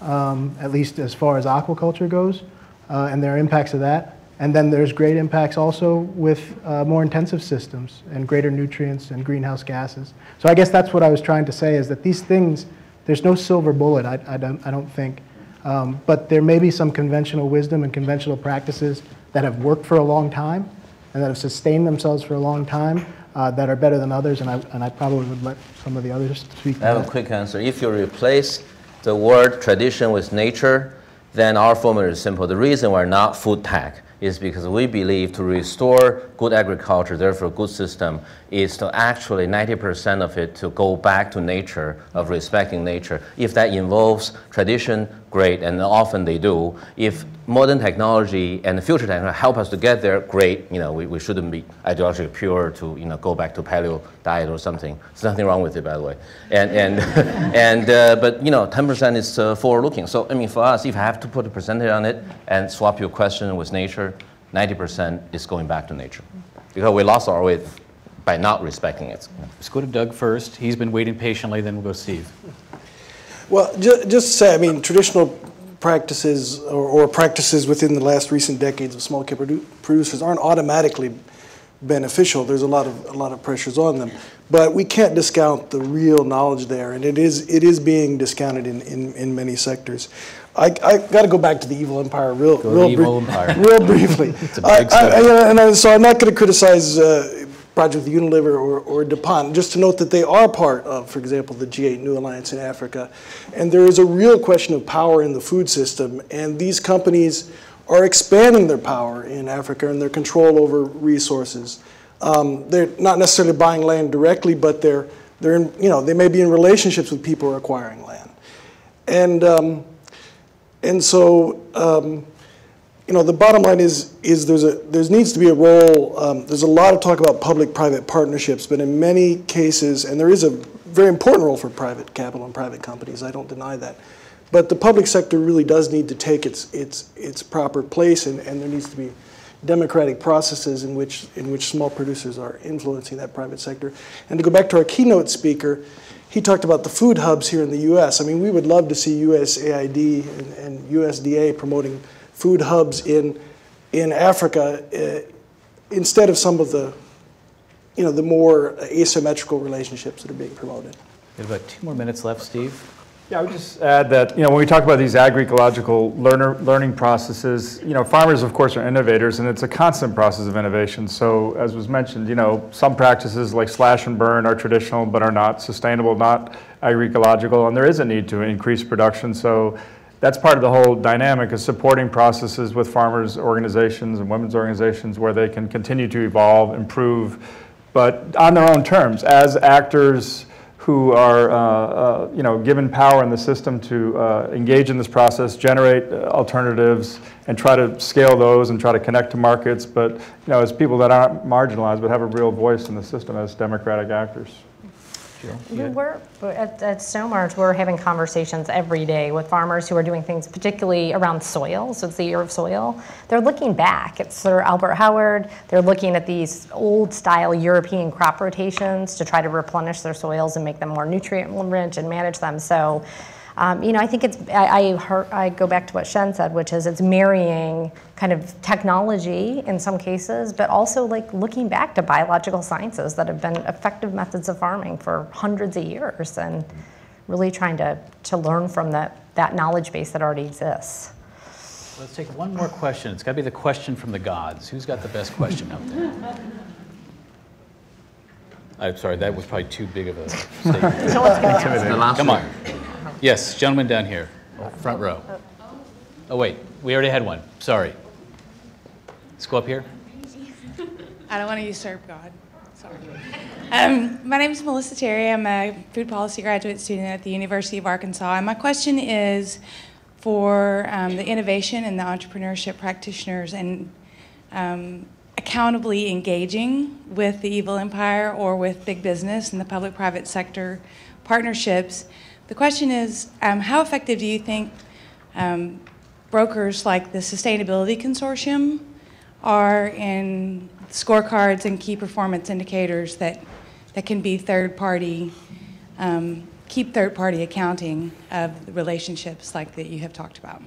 um, at least as far as aquaculture goes, uh, and there are impacts of that. And then there's great impacts also with uh, more intensive systems and greater nutrients and greenhouse gases. So I guess that's what I was trying to say is that these things, there's no silver bullet, I, I, don't, I don't think. Um, but there may be some conventional wisdom and conventional practices that have worked for a long time and that have sustained themselves for a long time uh, that are better than others, and I, and I probably would let some of the others speak. I have a quick answer. If you replace the word tradition with nature, then our formula is simple. The reason we're not food tech is because we believe to restore good agriculture, therefore good system, is to actually 90% of it to go back to nature, of respecting nature. If that involves tradition, great, and often they do. If modern technology and future technology help us to get there, great. You know, we, we shouldn't be ideologically pure to you know go back to paleo diet or something. There's nothing wrong with it, by the way. And and and uh, but you know, 10% is uh, forward-looking. So I mean, for us, if I have to put a percentage on it and swap your question with nature, 90% is going back to nature because we lost our way by not respecting it. Let's go to Doug first. He's been waiting patiently, then we'll go Steve. Well, ju- just to say, I mean, traditional practices or, or practices within the last recent decades of small scale produ- producers aren't automatically beneficial. There's a lot of a lot of pressures on them, but we can't discount the real knowledge there, and it is it is being discounted in, in, in many sectors. I, I got to go back to the evil empire real real, the evil empire. real briefly. It's a I- big I- and so I'm not going to criticize uh, Project Unilever or, or DuPont, just to note that they are part of, for example, the G8 New Alliance in Africa. And there is a real question of power in the food system, and these companies are expanding their power in Africa and their control over resources. Um, they're not necessarily buying land directly, but they're, they're in, you know, they may be in relationships with people acquiring land. And, um, and so, um, you know, the bottom line is, is there's a, there needs to be a role, um, there's a lot of talk about public-private partnerships, but in many cases, and there is a very important role for private capital and private companies, I don't deny that. But the public sector really does need to take its, its, its proper place, and, and there needs to be democratic processes in which, in which small producers are influencing that private sector. And to go back to our keynote speaker, he talked about the food hubs here in the U.S. I mean, we would love to see USAID and, and USDA promoting food hubs in, in Africa uh, instead of some of the, you know, the more asymmetrical relationships that are being promoted. We have about two more minutes left, Steve. Yeah, I would just add that, you know, when we talk about these agroecological learner, learning processes, you know, farmers, of course, are innovators, and it's a constant process of innovation. So, as was mentioned, you know, some practices like slash and burn are traditional but are not sustainable, not agroecological, and there is a need to increase production. So, that's part of the whole dynamic is supporting processes with farmers organizations and women's organizations where they can continue to evolve, improve, but on their own terms as actors who are, uh, uh, you know, given power in the system to uh, engage in this process, generate uh, alternatives, and try to scale those and try to connect to markets, but, you know, as people that aren't marginalized but have a real voice in the system as democratic actors. We We're, at, at we're having conversations every day with farmers who are doing things particularly around soil, so it's the year of soil. They're looking back at Sir Albert Howard, they're looking at these old style European crop rotations to try to replenish their soils and make them more nutrient rich and manage them. So um, you know, I think it's, I, I, heard, I, go back to what Shen said, which is it's marrying kind of technology in some cases, but also like looking back to biological sciences that have been effective methods of farming for hundreds of years and really trying to, to learn from that, that knowledge base that already exists. Let's take one more question. It's got to be the question from the gods. Who's got the best question out there? I'm sorry, that was probably too big of a statement. Come on. Yes, gentleman down here, front row. Oh, wait, we already had one. Sorry. Let's go up here. I don't want to usurp God. Sorry. Um, my name is Melissa Terry. I'm a food policy graduate student at the University of Arkansas. And my question is for um, the innovation and the entrepreneurship practitioners and um, accountably engaging with the evil empire or with big business and the public private sector partnerships. The question is, um, how effective do you think um, brokers like the Sustainability Consortium are in scorecards and key performance indicators that, that can be third party, um, keep third party accounting of the relationships like that you have talked about?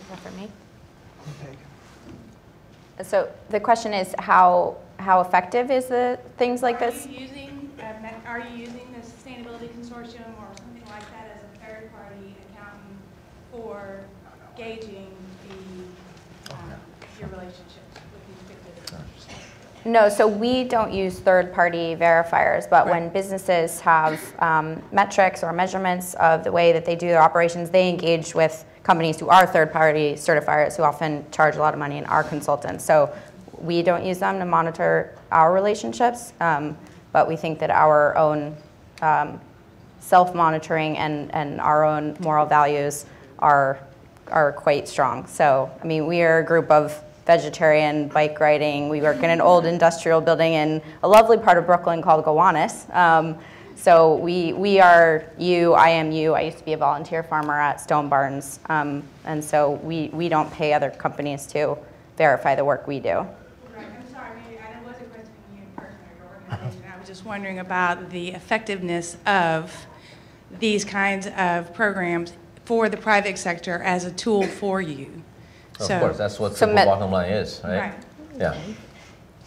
Is that for me? Okay. So the question is how how effective is the things like are this? You using, uh, are you using Sustainability Consortium or something like that as a third-party accountant for gauging the, um, your relationships with these big businesses? No, so we don't use third-party verifiers, but when businesses have um, metrics or measurements of the way that they do their operations, they engage with companies who are third-party certifiers who often charge a lot of money and are consultants. So we don't use them to monitor our relationships, um, but we think that our own um, self-monitoring and, and our own moral values are, are quite strong. So, I mean, we are a group of vegetarian bike riding. We work in an old industrial building in a lovely part of Brooklyn called Gowanus. Um, so we, we are you, I am you. I used to be a volunteer farmer at Stone Barns. Um, and so we, we don't pay other companies to verify the work we do. Just wondering about the effectiveness of these kinds of programs for the private sector as a tool for you. Of so, course, that's what so the bottom line is, right? right? Yeah.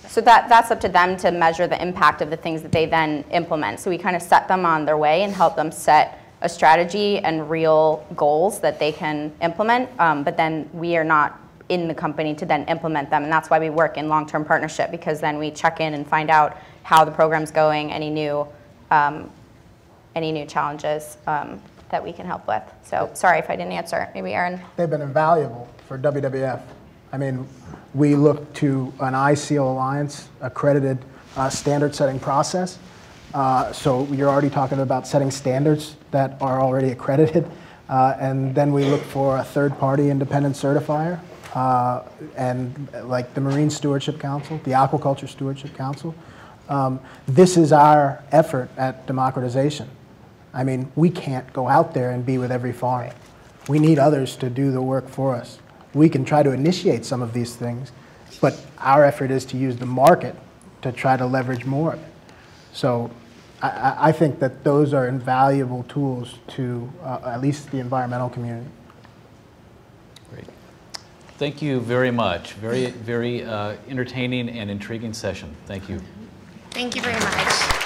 So that, that's up to them to measure the impact of the things that they then implement. So we kind of set them on their way and help them set a strategy and real goals that they can implement. Um, but then we are not in the company to then implement them. And that's why we work in long-term partnership because then we check in and find out how the program's going, any new, um, any new challenges um, that we can help with. So sorry if I didn't answer. Maybe Aaron. They've been invaluable for WWF. I mean, we look to an ISEAL Alliance accredited uh, standard setting process. Uh, so you're already talking about setting standards that are already accredited. Uh, and then we look for a third party independent certifier. Uh, and like the Marine Stewardship Council, the Aquaculture Stewardship Council, um, this is our effort at democratization. I mean, we can't go out there and be with every farm. We need others to do the work for us. We can try to initiate some of these things, but our effort is to use the market to try to leverage more of it. So I, I think that those are invaluable tools to uh, at least the environmental community. Thank you very much. Very, very uh, entertaining and intriguing session. Thank you. Thank you very much.